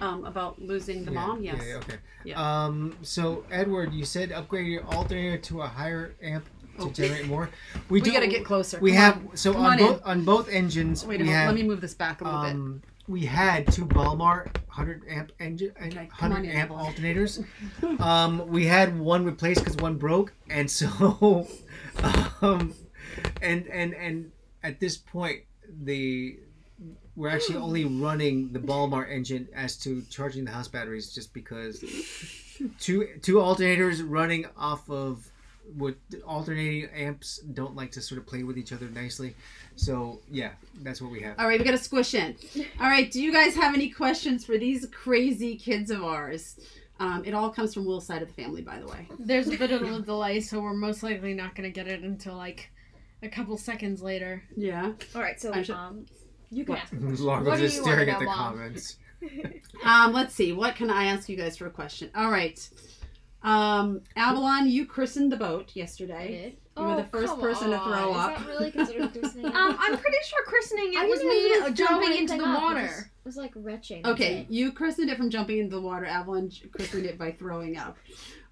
Um, about losing the yeah, mom. Yes. Yeah, yeah, okay. Yeah. Um. So Edward, you said upgrade your alternator to a higher amp to Oh. generate more. We, do, gotta get closer. We Come have on. so on, on both on both engines Wait a minute. have Let me move this back a little bit. We had two Balmar 100 amp engine and Okay, on 100 amp alternators. um, we had one replaced because one broke, and so um, and and and at this point the we're actually only running the Balmar engine as to charging the house batteries just because two two alternators running off of what alternating amps don't like to sort of play with each other nicely. So yeah, that's what we have. All right, we got to squish in. All right, do you guys have any questions for these crazy kids of ours? Um, it all comes from Will's side of the family, by the way. There's a bit of a delay, so we're most likely not gonna get it until like a couple seconds later. Yeah. All right, so I should- um, you can What? ask. a question. Largo's What just you staring at the Mom? comments. Um, let's see. What can I ask you guys for a question? All right. Um, Avalon, you christened the boat I yesterday. did. You were the Oh, first come person to on. throw Is up. that really considered christening? Um, I'm pretty sure christening I it was didn't me really uh, throw jumping into the up. It water. was- It was like retching. Okay, you christened it from jumping into the water. Avalon christened it by throwing up.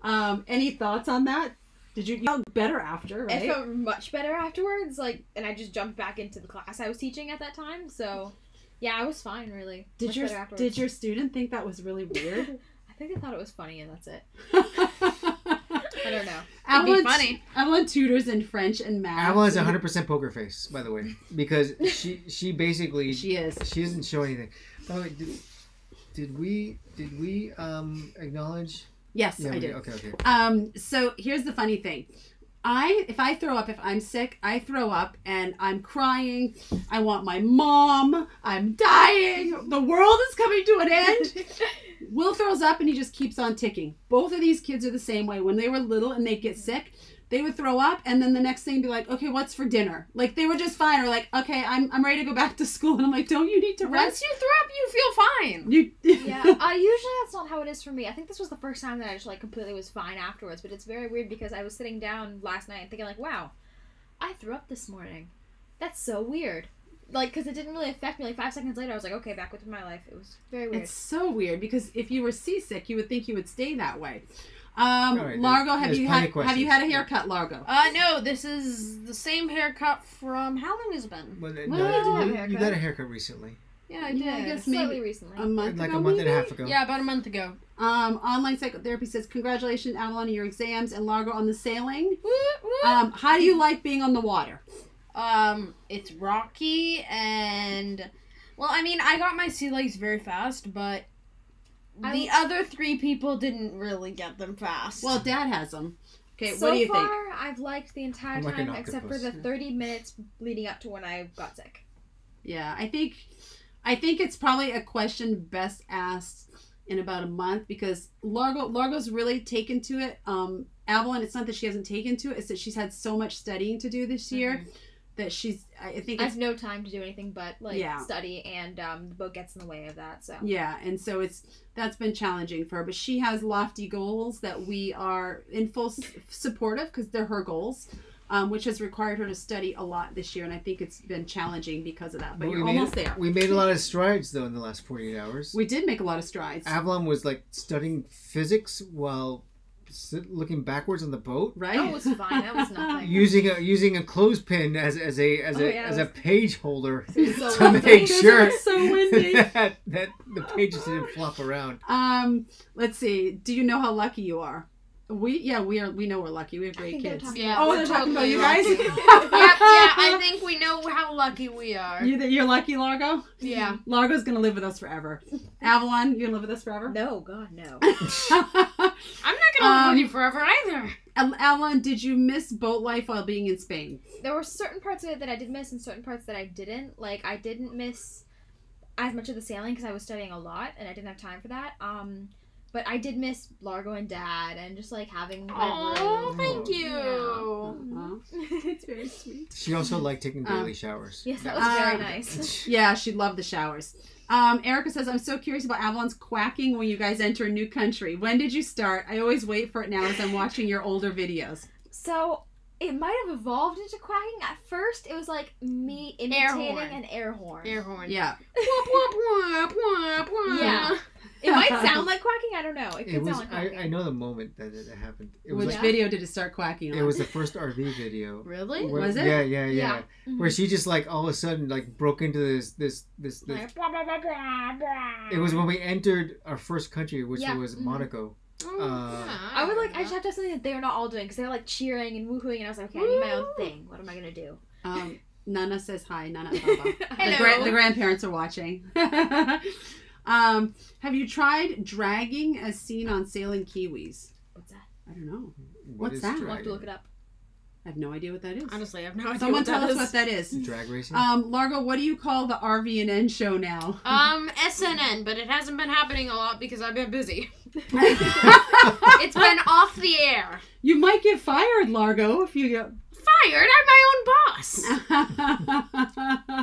Um, any thoughts on that? Did you, you felt better after, I felt much better afterwards. Like, and I just jumped back into the class I was teaching at that time. So, yeah, I was fine. Really. Did Much your did your student think that was really weird? I think they thought it was funny, and that's it. I don't know. It'd be Avalon, funny. Avalon tutors in French and math. Avalon's 100% poker face, by the way, because she she basically She is. she doesn't show anything. By the way, did, did we did we um acknowledge? Yes, Yeah, I we did. Okay, okay. Um, so here's the funny thing. I if I throw up, if I'm sick, I throw up and I'm crying. I want my mom. I'm dying. The world is coming to an end. Will throws up and he just keeps on ticking. Both of these kids are the same way. When they were little and they'd get sick, they would throw up and then the next thing be like, okay, what's for dinner? Like they were just fine or like, okay, I'm, I'm ready to go back to school. And I'm like, don't you need to rest? Once you throw up, you feel fine. You, yeah, uh, usually that's not how it is for me. I think this was the first time that I just like completely was fine afterwards. But it's very weird because I was sitting down last night and thinking like, wow, I threw up this morning. That's so weird. Like, because it didn't really affect me. Like five seconds later, I was like, okay, back with my life. It was very weird. It's so weird because if you were seasick, you would think you would stay that way. Um, All right, Largo, have you had have you had a haircut, Largo? Uh, no, this is the same haircut from how long has it been? Well, Well, no, I did have a you, you got a haircut recently, Yeah, I did. Yeah, I guess Slightly maybe recently. a month like ago, a month and a half ago. Yeah, about a month ago. Um, online psychotherapy says congratulations, Avalon, on your exams, and Largo on the sailing. Woo, woo. Um, how do you like being on the water? Um, it's rocky and well, I mean, I got my sea legs very fast, but the I- other three people didn't really get them fast. Well, Dad has them. Okay, so what do you far, think? I've liked the entire I'm like time except for the 30 minutes leading up to when I got sick. Yeah, I think, I think it's probably a question best asked in about a month because Largo Largo's really taken to it. Um, Avalon, it's not that she hasn't taken to it; it's that she's had so much studying to do this year that she's. I I think I have no time to do anything but like Yeah. study, and um, the boat gets in the way of that. So Yeah, and so it's that's been challenging for her, but she has lofty goals that we are in full s- support of because they're her goals, um, which has required her to study a lot this year, and I think it's been challenging because of that. But we you're made, almost there. We made a lot of strides though in the last 48 hours. We did make a lot of strides, Avalon was like studying physics while sit, looking backwards on the boat, right? that was fine. That was nothing. using a using a clothespin as as a as Oh, a yeah, as it a page holder so to windy. make sure so that, that the pages didn't flop around. um, let's see. Do you know how lucky you are? We yeah we are we know we're lucky. We have great kids. talking Yeah, Oh, we're they're talking about you guys. lucky. yep, yeah, I think we know how lucky we are. You, you're lucky, Largo. Yeah. Largo's gonna live with us forever. Avalon, you gonna live with us forever? No, God, no. I'm not gonna live Um, with you forever either. Al- Avalon, did you miss boat life while being in Spain? There were certain parts of it that I did miss, and certain parts that I didn't. Like I didn't miss as much of the sailing because I was studying a lot, and I didn't have time for that. Um, but I did miss Largo and Dad, and just like having. my Oh, room. thank you. Aw. it's very sweet. She also liked taking Um, daily showers. Yes, that That was very Um, nice. Yeah, she loved the showers. Um, Erica says, I'm so curious about Avalon's quacking when you guys enter a new country. When did you start? I always wait for it now as I'm watching your older videos. So it might have evolved into quacking. At first, it was like me imitating horn. an air horn. Air horn. Yeah. Yeah. It might sound like quacking. I don't know. It could It was. sound like I, quacking. I know the moment that it happened. It was. Which Like, video did it start quacking on? it was the first RV video. Really? Where- Was it? Yeah, yeah, yeah. Yeah. Where she just like all of a sudden like broke into this this this. this Like, blah, blah, blah, blah, blah. it was when we entered our first country, which Yeah, was mhm. Monaco. Oh, Uh, yeah, I would like. I remember just have to have something that they're not all doing because they're like cheering and woohooing, and I was like, okay, I need my own thing. What am I gonna do? Um, Nana says hi. Nana and Baba. The, Hello. gra- the grandparents are watching. Um, have you tried dragging as seen on sailing kiwis? What's that? I don't know. What What's is that? I'll have to look it up. I have no idea what that is. Honestly, I have no idea. Someone what tell that us is. what that is. Drag racing. Um, Largo, what do you call the RVNN show now? Um, SNN, but it hasn't been happening a lot because I've been busy. It's been off the air. you might get fired, Largo, if you get. Fired. I'm my own boss.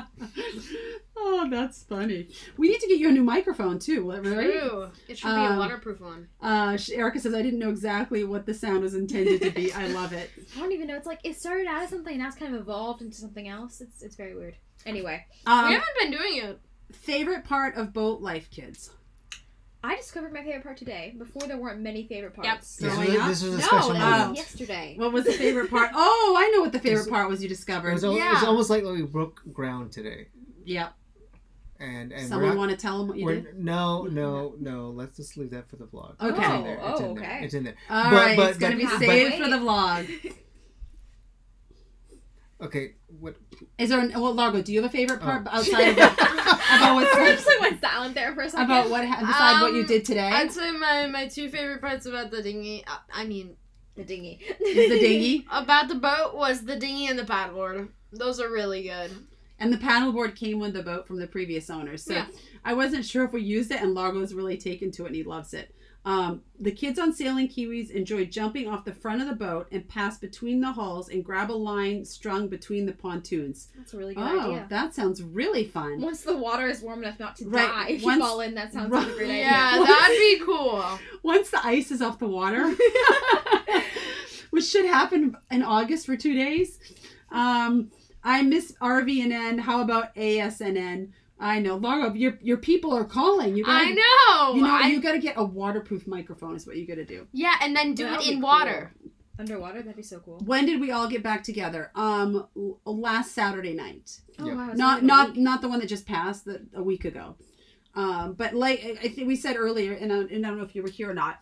oh, that's funny. We need to get you a new microphone too, right? True. It should be Um, a waterproof one. Uh, Erica says I didn't know exactly what the sound was intended to be. I love it. I don't even know. It's like it started out as something, and now it's kind of evolved into something else. It's it's very weird. Anyway, we Um, haven't been doing it. favorite part of boat life, kids. I discovered my favorite part today. Before there weren't many favorite Yep. parts. this, was, this was a No, special that moment. was yesterday. What was the favorite part? Oh, I know what the favorite part was. You It discovered. was, al- it was almost like we broke ground today, Yeah. And and Someone not- want to tell them what you did? no, no, no. Let's just leave that for the vlog. Okay. It's in there. It's Oh, in there. okay. It's in there. All But- right, but- it's gonna but- be but- saved for the vlog. Okay. What? Is there? An, well, Largo, do you have a favorite part Oh. outside of what, about we what just like went silent there for a second. about what ha- beside what you Um, did today? I'd say my, my two favorite parts about the dinghy, uh, I mean, the dinghy. The dinghy about the boat was the dinghy and the paddleboard. Those are really good. And the paddleboard came with the boat from the previous owners. So Yeah. I wasn't sure if we used it, and Largo's really taken to it and he loves it. Um, the kids on Sailing Kiwis enjoy jumping off the front of the boat and pass between the hulls and grab a line strung between the pontoons. That's a really good Oh, idea. that sounds really fun. Once the water is warm enough not to Right, die if once- you fall in, that sounds Right. like a great idea. Yeah, that'd be cool. Once the ice is off the water, which should happen in August for two days. Um, I miss RVNN. How about ASNN? I know, Largo. Your your people are calling. You gotta, I know. You know, I, you got to get a waterproof microphone. Is what you got to do. yeah, and then do That it would be in cool. water. Underwater, that'd be so cool. When did we all get back together? Um, last Saturday night. Oh, Yep. wow, Not not week. not the one that just passed, the, a week ago. Um, but like I I think we said earlier, and I, and I don't know if you were here or not.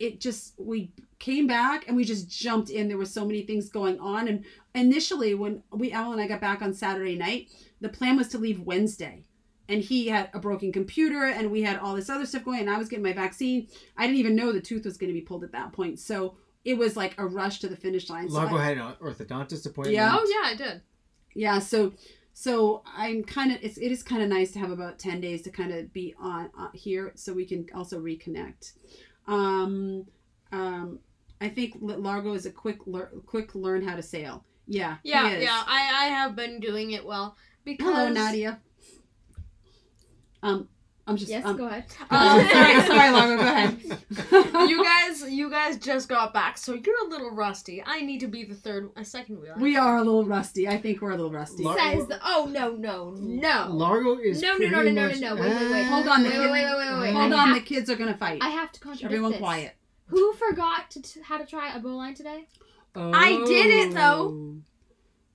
It just we came back and we just jumped in. There were so many things going on, and initially when we Al and I got back on Saturday night, the plan was to leave Wednesday, and he had a broken computer, and we had all this other stuff going. And I was getting my vaccine. I didn't even know the tooth was going to be pulled at that point, so it was like a rush to the finish line. So Largo I- had an orthodontist appointment. Yeah. Oh, yeah, I did. yeah so so i'm kind of it's, it is kind of nice to have about 10 days to kind of be on uh, here so we can also reconnect um um i think largo is a quick lear- quick learn how to sail yeah he Yeah, is. yeah, I, I have been doing it well. Because hello nadia um i'm just Yes, um, go ahead. Um, sorry sorry largo go ahead you guys you guys just got back, so you're a little rusty. I need to be the third a second wheel. we are a little rusty i think we're a little rusty Lar- Says the oh no no no. Largo is No, no, no, no, no, no, no, wait, wait, wait. Hold on, Wait, wait, wait, wait, wait, wait. hold on the kids are gonna fight I have to contradict everyone this. quiet Who forgot to t- how to try a bowline today? I did it, though.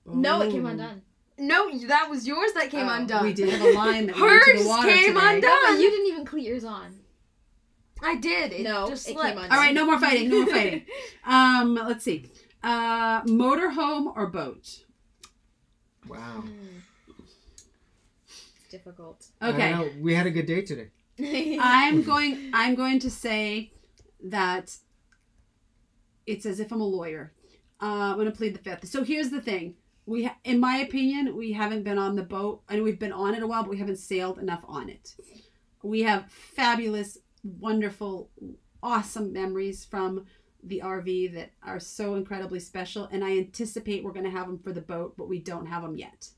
Oh. No, it came Oh. undone. No, that was yours that came Oh, undone. We did have a line that went into Hers the water came today. undone. No, you didn't even cleat yours on. I did. It No, just it came slipped. undone. All right, no more fighting. No more fighting. Um, let's see. Uh, motorhome or boat? Wow. Hmm. Difficult. I Okay, know. We had a good day today. I'm going. I'm going to say that it's as if I'm a lawyer. Uh, I'm going to plead the fifth. So here's the thing. We, in my opinion, we haven't been on the boat. I know we've been on it a while, but we haven't sailed enough on it. We have fabulous, wonderful, awesome memories from the RV that are so incredibly special, and I anticipate we're going to have them for the boat, but we don't have them yet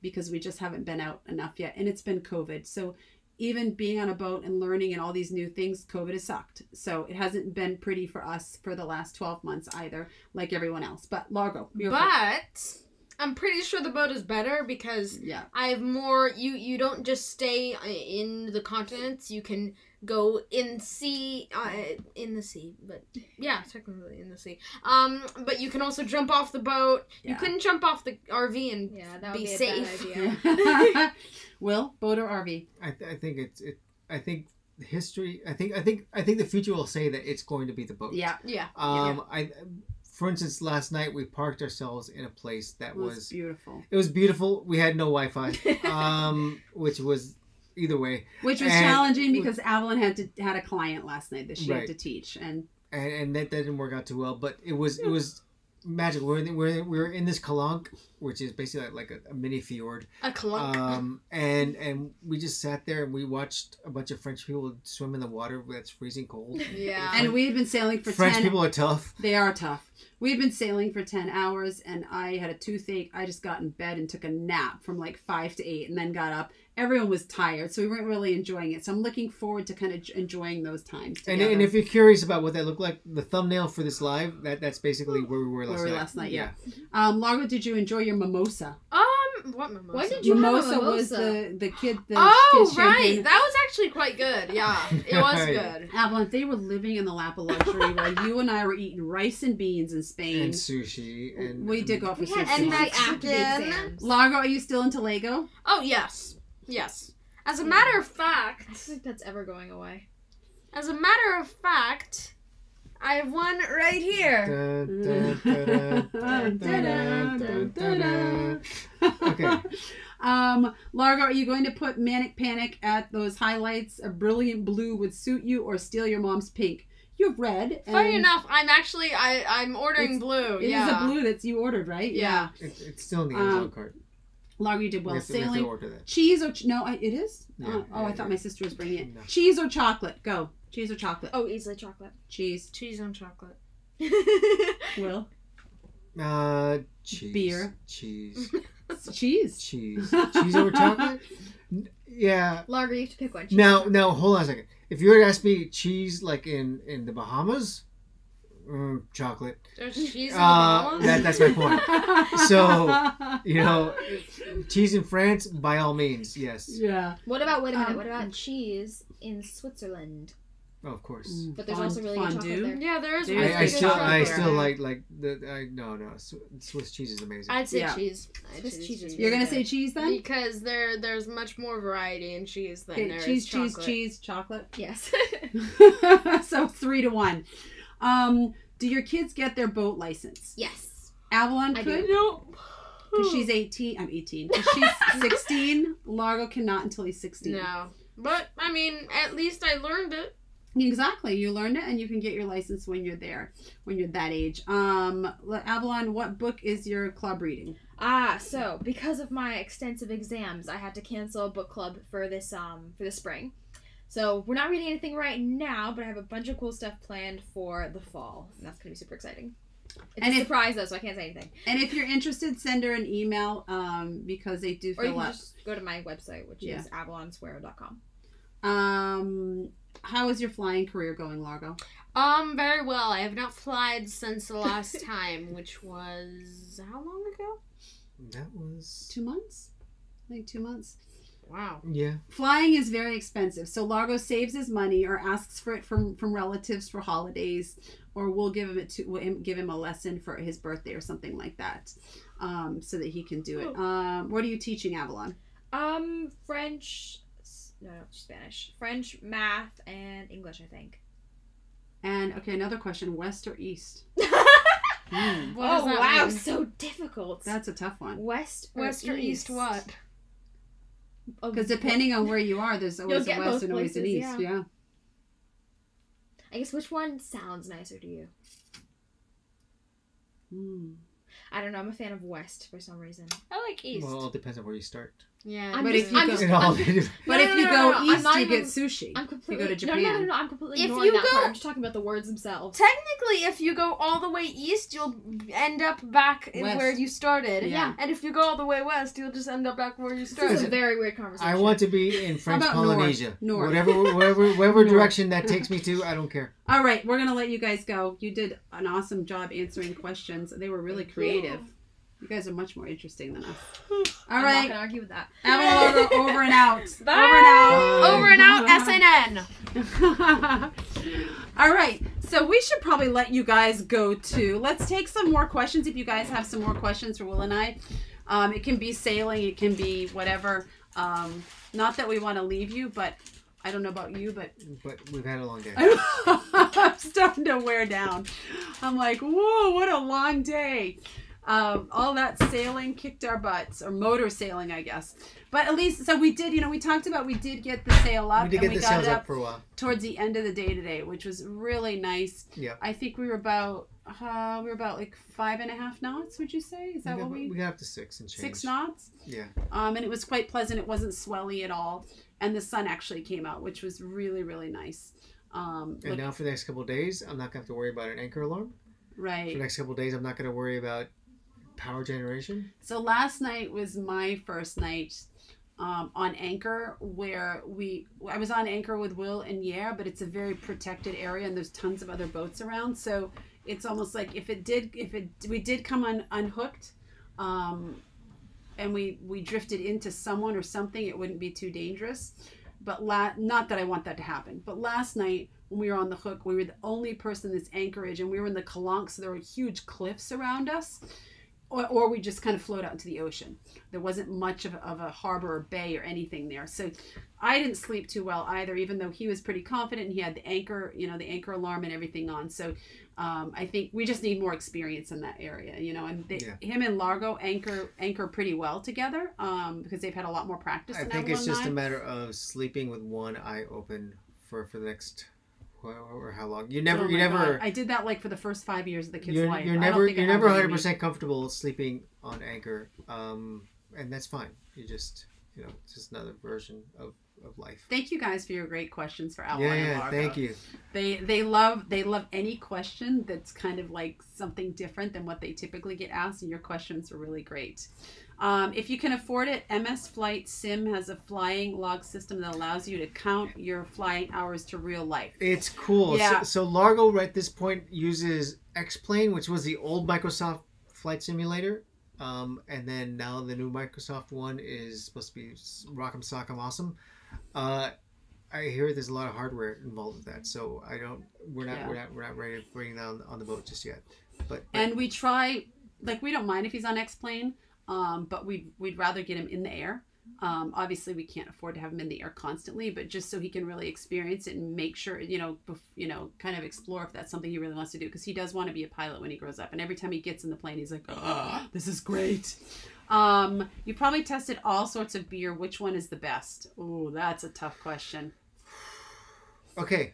because we just haven't been out enough yet, and it's been COVID. So even being on a boat and learning and all these new things, COVID has sucked. So it hasn't been pretty for us for the last 12 months either, like everyone else. But Largo. But I'm pretty sure the boat is better because yeah, I have more. You you don't just stay in the continents. You can go in sea, uh, in the sea. But yeah, technically in the sea. Um, but you can also jump off the boat. You couldn't jump off the RV and yeah, that would Be be, a safe. bad idea. Will boat or RV? I, th- I think it's it. I think history. I think I think I think the future will say that it's going to be the boat. Yeah, yeah. Um. I. For instance, last night we parked ourselves in a place that it was was beautiful. it was beautiful. We had no Wi-Fi, um, which was either way, Which was And- challenging because Avalon had to had a client last night that she Right. had to teach, and and, and that, that didn't work out too well. But it was it was magical. We're in, we're we're in this calanque, which is basically like, like a, a mini fjord. A clunk. Um, and and we just sat there and we watched a bunch of French people swim in the water that's freezing cold. yeah. and we had been sailing for French ten. people are tough. They are tough. We've been sailing for 10 hours and I had a toothache. I just got in bed and took a nap from like 5 to 8 and then got up. Everyone was tired, so we weren't really enjoying it. So I'm looking forward to kind of enjoying those times. And, and if you're curious about what that looked like, the thumbnail for this live that that's basically where we were last Where we were night. last night, yeah. um, Largo, did you enjoy your mimosa? um, what mimosa? Why did you have a mimosa was the, the kid, oh, the Oh, kid's right. champagne. That was actually quite good. Yeah, it was Yeah. good. Avalon, they were living in the lap of luxury while you and I were eating rice and beans in Spain. And sushi and we did go for We had sushi. And some Mexican. after. Largo, are you still into Lego? Oh yes, yes. As a matter of I fact, don't think that's ever going away. as a matter of fact, I have one right here. Okay. Um, Largo, are you going to put Manic Panic at those highlights? A brilliant blue would suit you, or steal your mom's pink. You have red. Funny enough, I'm actually I I'm ordering blue. It is yeah. a blue that's you ordered, right? Yeah. It, it's still in the Amazon Um, cart. Largo, you did We well. have to- we have to Sailing. order that. Cheese or ch- no? I, it is. Yeah, oh, oh, yeah, I thought yeah. my sister was bringing it. No. Cheese or chocolate? Go. Cheese or chocolate? Oh, easily chocolate. Cheese. Cheese on chocolate. Will. Uh, cheese. Beer. Cheese. Cheese. Cheese. Cheese over chocolate? Yeah. Largo, you have to pick one. Now, now, hold on a second. If you were to ask me cheese like in in the Bahamas, mm, chocolate. There's cheese on Uh, the that, that's my point. So, You know, cheese in France, by all means, yes. yeah. What about wait a minute? Um, what about cheese in Switzerland? Oh, of course. Mm, But there's fond- also really good chocolate there. Yeah, there is. Really I, I still, I still like like the. I no no. Swiss cheese is amazing. I'd say Yeah. cheese. I'd Swiss say cheese is You're gonna Okay. say cheese then? because there there's much more variety in cheese than Okay, there is cheese, cheese, chocolate. cheese, chocolate. Yes. so three to one. Um, do your kids get their boat license? yes. Avalon I could, do. Nope. because she's eighteen. I'm eighteen. 'Cause she's sixteen. Largo cannot until he's sixteen. No, but I mean, at least I learned it. Exactly. You learned it, and you can get your license when you're there, when you're that age. Um, Avalon, what book is your club reading? Ah, so because of my extensive exams, I had to cancel a book club for this um for the spring. So we're not reading anything right now, but I have a bunch of cool stuff planned for the fall, and that's gonna be super exciting. It's And a if- surprise though, so I can't say anything. And if you're interested, send her an email um, because they do fill Or you can up. just go to my website, which Yeah. is avalonswear.com. Um, how is your flying career going, Largo? Um, very well. I have not flied since the last time, which was how long ago? that was. Two months? I think two months. Wow. Yeah. Flying is very expensive, so Largo saves his money or asks for it from from relatives for holidays, or we'll give him it to we'll give him a lesson for his birthday or something like that, um, so that he can do it. Um, what are you teaching, Avalon? Um, French, s- no, no, Spanish, French, math, and English, I think. And okay, another question: West or East? What does oh that wow, mean? so difficult. That's a tough one West or West or east? What? Oh, because depending on where you are, there's always a West and always an East. yeah. Yeah. I guess which one sounds nicer to you? Hmm. I don't know. I'm a fan of West for some reason. I like east. Well, it depends on where you start. Yeah. I'm But just, if you I'm go- just, It I'm, But No, if you no, go no, no, east, you even- get sushi. I'm completely. go to No, no, no, Japan. no. I'm completely If you that part. go- I'm just talking about the words themselves. Technically, if you go all the way east, you'll end up back in West. where you started. Yeah. And if you go all the way west, you'll just end up back where you started. This is a very weird conversation. I want to be in French about north? Polynesia. North. Whatever, whatever, whatever North. direction that takes me to, I don't care. All right, we're gonna let you guys go. You did an awesome job answering questions. They were really creative. You guys are much more interesting than us. All I'm not gonna argue with that. Avalon over, over and out. Bye. Over and out. Bye. Over and out, SNN. All right, so we should probably let you guys go too. Let's take some more questions. If you guys have some more questions for Will and I, um, it can be sailing, it can be whatever. Um, not that we want to leave you, but I don't know about you, but But we've had a long day. I'm starting to wear down. I'm like, whoa, what a long day. Um, all that sailing kicked our butts, or motor sailing, I guess. But at least, so we did. You know, we talked about we did get the sail up, we did and get we the got it up up for a while. towards the end of the day today, which was really nice. Yeah. I think we were about uh, we were about like five and a half knots. Would you say? Is that we, what we? we got up to six and change. Six knots. Yeah. Um, and it was quite pleasant. It wasn't swelly at all, and the sun actually came out, which was really really nice. Um, And look- now for the next couple of days, I'm not gonna have to worry about an anchor alarm. For right. the next couple of days, I'm not gonna worry about power generation. So last night was my first night um, on Anchor, where we I was on Anchor with Will and Yeah, but it's a very protected area, and there's tons of other boats around. So it's almost like if it did, if it we did come un, unhooked, um, and we we drifted into someone or something, it wouldn't be too dangerous. But la- not that I want that to happen. But last night when we were on the hook, we were the only person in this anchorage, and we were in the calanque, so there were huge cliffs around us or, or we just kind of float out into the ocean. There wasn't much of, of a harbor or bay or anything there. So I didn't sleep too well either, even though he was pretty confident and he had the anchor, you know, the anchor alarm and everything on. So um, I think we just need more experience in that area, you know, and they, Yeah. him and Largo anchor anchor pretty well together um, because they've had a lot more practice. I in think it's just a matter of sleeping with one eye open for for the next or how long. You never Oh you never God. I did that like for the first five years of the kid's you're, life. you're never you're never 100 percent comfortable sleeping on anchor, um, and that's fine. You just you know it's just another version of of life. Thank you guys for your great questions for Yeah, and yeah. Largo. Thank you. They they love they love any question that's kind of like something different than what they typically get asked, and your questions are really great. Um, if you can afford it, MS Flight Sim has a flying log system that allows you to count your flying hours to real life. It's cool. Yeah. So, so Largo right at this point uses X-Plane, which was the old Microsoft flight simulator. Um, and then now the new Microsoft one is supposed to be Rock'em Sock'em Awesome. Uh, I hear there's a lot of hardware involved with that, so I don't. We're not. Yeah. We're not. We're not ready to bring that on, on the boat just yet. But, but And we try like we don't mind if he's on X plane, um, but we'd we'd rather get him in the air. Um, obviously, we can't afford to have him in the air constantly, but just so he can really experience it and make sure, you know, bef- you know, kind of explore if that's something he really wants to do, because he does want to be a pilot when he grows up. And every time he gets in the plane, he's like, "Oh, this is great." Um, you probably tested all sorts of beer. Which one is the best? Oh, that's a tough question. okay,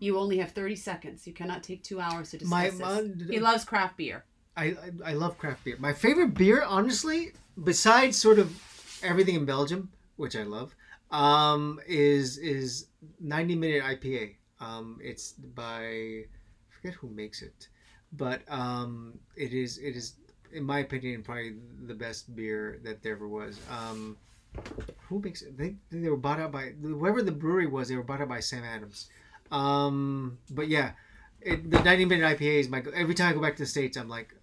You only have thirty seconds. You cannot take two hours to discuss my, this. he loves craft beer. I, I love craft beer. My favorite beer, honestly, besides sort of everything in Belgium, which I love, um, is is ninety minute IPA. Um, it's by I forget who makes it, but um, it is it is in my opinion probably the best beer that there ever was. Um, who makes it? They they were bought out by whoever the brewery was. They were bought out by Sam Adams. Um, but yeah, it, the 90 minute IPA is my every time I go back to the states, I'm like,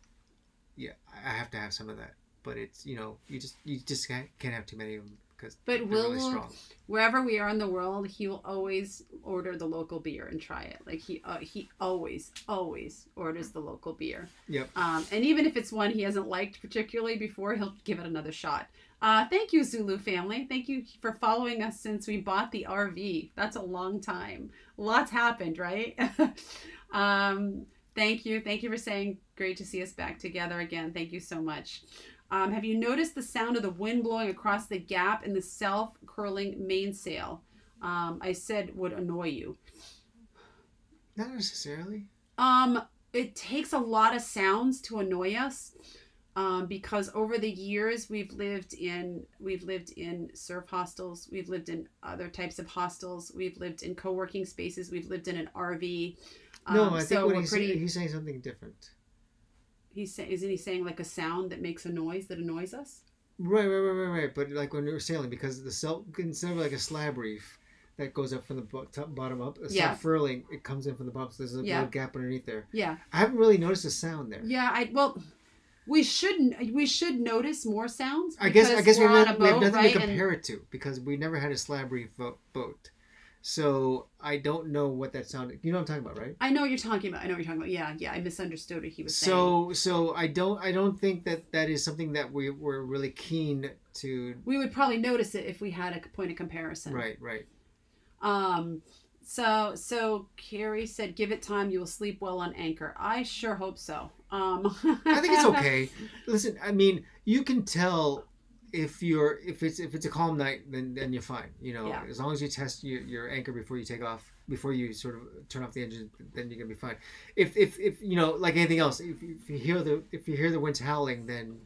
yeah, I have to have some of that. But it's you know you just you just can't, can't have too many of them because But Will really strong. wherever we are in the world, he will always order the local beer and try it. Like he uh, he always always orders the local beer. Yep. Um, and even if it's one he hasn't liked particularly before, he'll give it another shot. Uh, thank you, Zulu family. Thank you for following us since we bought the RV. That's a long time. Lots happened, right? um, thank you. Thank you for saying great to see us back together again. Thank you so much. Um, have you noticed the sound of the wind blowing across the gap in the self furling mainsail? Um, I said would annoy you. Not necessarily. Um, it takes a lot of sounds to annoy us. Um, because over the years we've lived in we've lived in surf hostels, we've lived in other types of hostels, we've lived in co-working spaces, we've lived in an RV. No, Um, I think so what he's, pretty. he's saying something different. He's saying, isn't he saying like a sound that makes a noise that annoys us? Right, right, right, right, right. But like when we were sailing, because the self instead of like a slab reef that goes up from the bo- top, bottom up, a Yeah. self furling, it comes in from the bottom. So there's a Yeah. little gap underneath there. Yeah, I haven't really noticed a sound there. yeah. I well, we should we should notice more sounds. I guess I guess we we're have, on a we have nothing right? to And- compare it to because we never had a slab reef boat. So I don't know what that sounded. You know what I'm talking about, right? I know what you're talking about. I know what you're talking about. Yeah, yeah. I misunderstood what he was saying. So so I don't I don't think that that is something that we were really keen to. we would probably notice it if we had a point of comparison. Right, right. Um. So so Carrie said, "Give it time. You will sleep well on anchor." I sure hope so. Um, I think it's okay. Listen, I mean, you can tell if you're if it's if it's a calm night, then then you're fine. You know, Yeah. as long as you test your, your anchor before you take off, before you sort of turn off the engine, then you're gonna be fine. If if if you know, like anything else, if, if you hear the if you hear the winds howling, then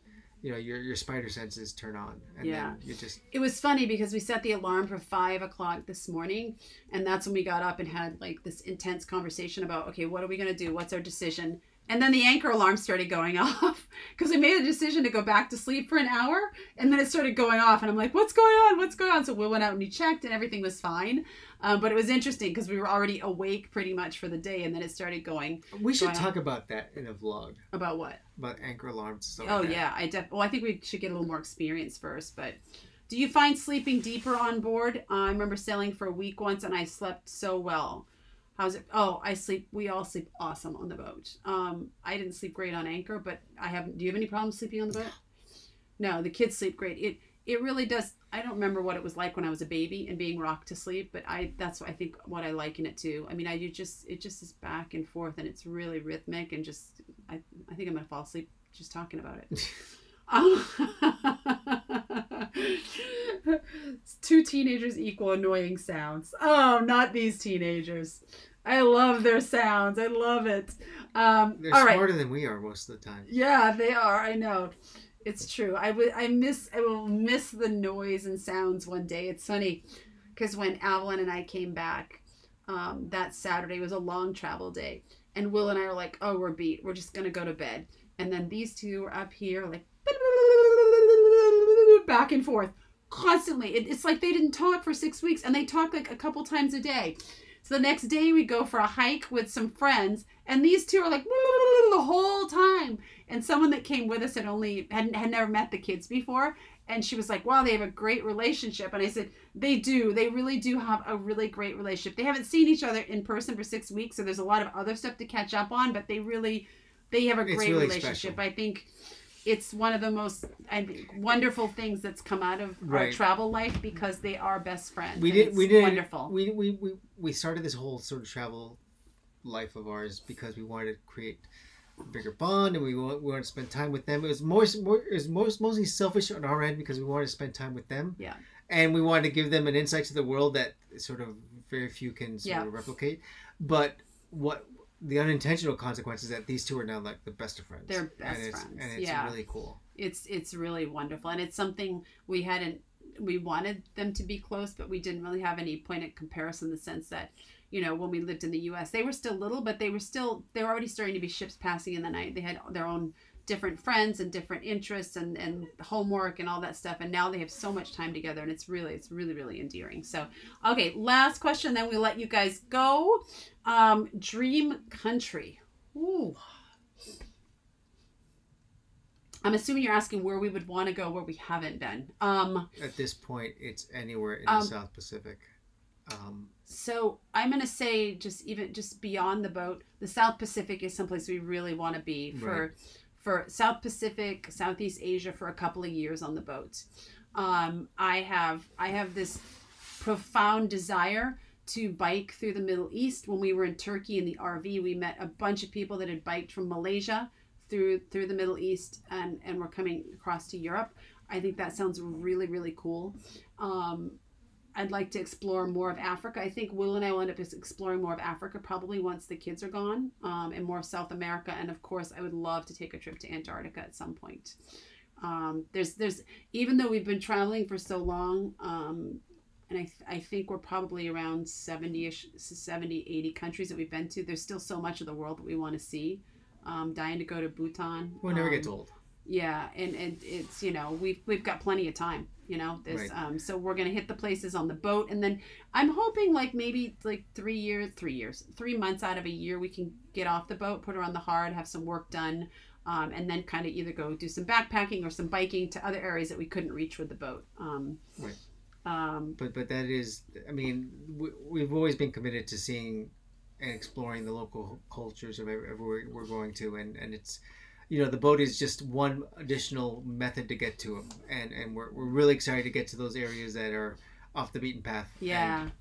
you know your your spider senses turn on, and Yeah. then you just it was funny because we set the alarm for five o'clock this morning and that's when we got up and had like this intense conversation about okay what are we going to do what's our decision and then the anchor alarm started going off because we made a decision to go back to sleep for an hour and then it started going off and i'm like what's going on what's going on so we went out and we checked and everything was fine um, but it was interesting because we were already awake pretty much for the day and then it started going we should Go ahead. talk about that in a vlog about what about anchor alarms. Oh like yeah, I def. Well, I think we should get a little more experience first. But do you find sleeping deeper on board? Uh, I remember sailing for a week once, and I slept so well. How's it? Oh, I sleep. We all sleep awesome on the boat. Um, I didn't sleep great on anchor, but I haven't. Do you have any problems sleeping on the boat? No, the kids sleep great. It it really does. I don't remember what it was like when I was a baby and being rocked to sleep, but I that's I think what I liken it to. I mean, I do just it just is back and forth, and it's really rhythmic and just I I think I'm gonna fall asleep just talking about it. Um, two teenagers equal annoying sounds. Oh, not these teenagers. I love their sounds. I love it. Um, They're all right. smarter than we are most of the time. Yeah, they are. I know. It's true. I would. I miss. I will miss the noise and sounds one day. It's funny, because when Avalon and I came back, um, that Saturday was a long travel day, and Will and I were like, "Oh, we're beat. We're just gonna go to bed." And then these two were up here, like back and forth constantly. It, it's like they didn't talk for six weeks, and they talk like a couple times a day. So the next day we go for a hike with some friends, and these two are like the whole time. And someone that came with us had only had, had never met the kids before, and she was like, "Wow, they have a great relationship." And I said, "They do. They really do have a really great relationship. They haven't seen each other in person for six weeks, so there's a lot of other stuff to catch up on. But they really, they have a It's great really relationship. special. I think." It's one of the most I think, wonderful things that's come out of our travel life because they are best friends. we did it's we did wonderful. we, we we we started this whole sort of travel life of ours because we wanted to create a bigger bond and we want, we wanted to spend time with them it was more, more it was most, mostly selfish on our end because we wanted to spend time with them Yeah. and we wanted to give them an insight to the world that sort of very few can sort Yeah. of replicate but what the unintentional consequences that these two are now like the best of friends. They're best and it's, friends, and it's yeah. really cool. It's it's really wonderful and it's something we hadn't we wanted them to be close but we didn't really have any point of comparison in the sense that you know when we lived in the us they were still little but they were still they were already starting to be ships passing in the night. They had their own different friends and different interests and and homework and all that stuff and now they have so much time together and it's really it's really really endearing. So okay last question then we'll let you guys go um dream country Ooh. I'm assuming you're asking where we would want to go where we haven't been. Um, at this point it's anywhere in Um, the south pacific um, so I'm gonna say just even just beyond the boat, the South Pacific is someplace we really want to be for Right. for South Pacific, Southeast Asia for a couple of years on the boat. Um, I have I have this profound desire to bike through the Middle East. When we were in Turkey in the RV, we met a bunch of people that had biked from Malaysia through through the Middle East and and were coming across to Europe. I think that sounds really really cool. Um, I'd like to explore more of Africa. I think Will and I will end up exploring more of Africa probably once the kids are gone, um, and more of South America. And of course, I would love to take a trip to Antarctica at some point. Um, there's there's even though we've been traveling for so long, um, and I, th- I think we're probably around 70ish 70 80 countries that we've been to there's still so much of the world that we want to see um, dying to go to bhutan we'll never um, get old yeah and, and it's you know we've we've got plenty of time you know this Right. um so we're gonna hit the places on the boat and then i'm hoping like maybe like three years three years three months out of a year we can get off the boat put her on the hard have some work done um, and then kind of either go do some backpacking or some biking to other areas that we couldn't reach with the boat um, Right. Um, but but that is i mean we, we've always been committed to seeing and exploring the local cultures of everywhere we're going to and and it's you know the boat is just one additional method to get to them and and we're, we're really excited to get to those areas that are off the beaten path Yeah. And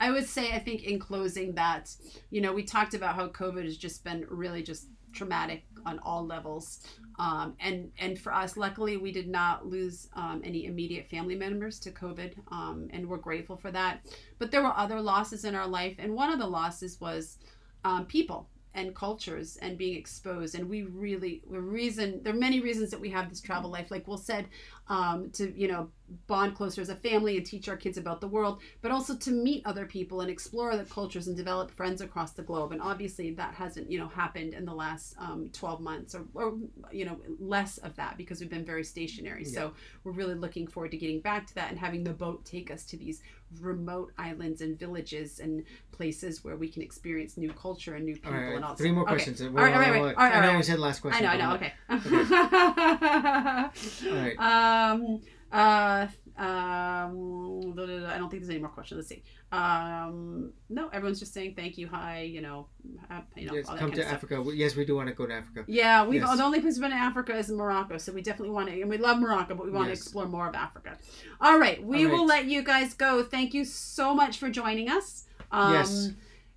I would say, I think in closing that, you know, we talked about how COVID has just been really just traumatic on all levels. Um, and and for us, luckily, we did not lose um, any immediate family members to COVID, um, and we're grateful for that. But there were other losses in our life, and one of the losses was um, people and cultures and being exposed. And we really, the reason there are many reasons that we have this travel life, like Will said, um, to you know bond closer as a family and teach our kids about the world, but also to meet other people and explore other cultures and develop friends across the globe. And obviously, that hasn't you know happened in the last um, 12 months or, or you know less of that because we've been very stationary. So we're really looking forward to getting back to that and having the boat take us to these remote islands and villages and places where we can experience new culture and new people All right, and all. three more Okay. questions. All right, all right, all right, all right, I know we said last question. I know, I know. I'm Okay. All right. Um. Uh. Um. I don't think there's any more questions. Let's see. Um. No, everyone's just saying thank you. Hi. You know. uh, you know. Yes, come to. Africa. We- Yes, we do want to go to Africa. Yeah, we've Yes. the only place we've been in Africa is Morocco, so we definitely want to, and we love Morocco, but we want to explore more of Africa. All right, we All will let you guys go. Thank you so much for joining us. Um, Yes.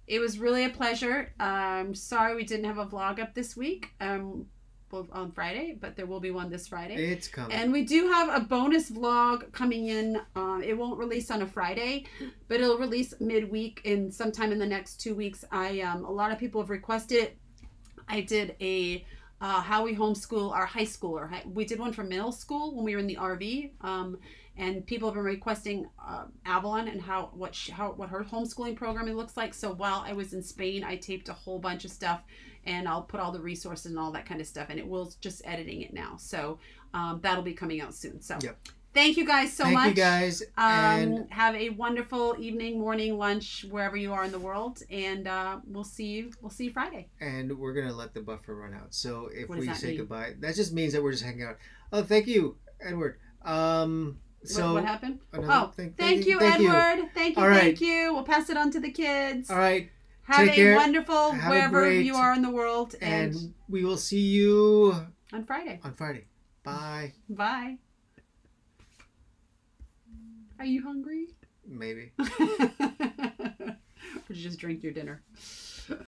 it was really a pleasure. I'm sorry we didn't have a vlog up this week. Um, on Friday, but there will be one this Friday. It's coming. And we do have a bonus vlog coming in. Um, it won't release on a Friday, but it'll release midweek and sometime in the next two weeks. I um, a lot of people have requested it. I did a uh, how we homeschool our high schooler. We did one for middle school when we were in the RV, um, and people have been requesting uh, Avalon and how what she, how what her homeschooling programming looks like. So while I was in Spain, I taped a whole bunch of stuff, and I'll put all the resources and all that kind of stuff. And it will just editing it now, so um, that'll be coming out soon. So. Yep. Thank you guys so Thank much. Thank you guys. Um, and have a wonderful evening, morning, lunch, wherever you are in the world, and uh, we'll see you. We'll see you Friday. and we're gonna let the buffer run out. So if we say mean? goodbye, that just means that we're just hanging out. Oh, thank you, Edward. Um, so what, what happened? Oh, thing- thank you, thank Edward. Thank you, All right. thank you. We'll pass it on to the kids. All right, Have Take a care. wonderful Have a wherever great- you are in the world, and, and we will see you on Friday. on Friday. Bye. Bye. Are you hungry? Maybe. or did you just drink your dinner?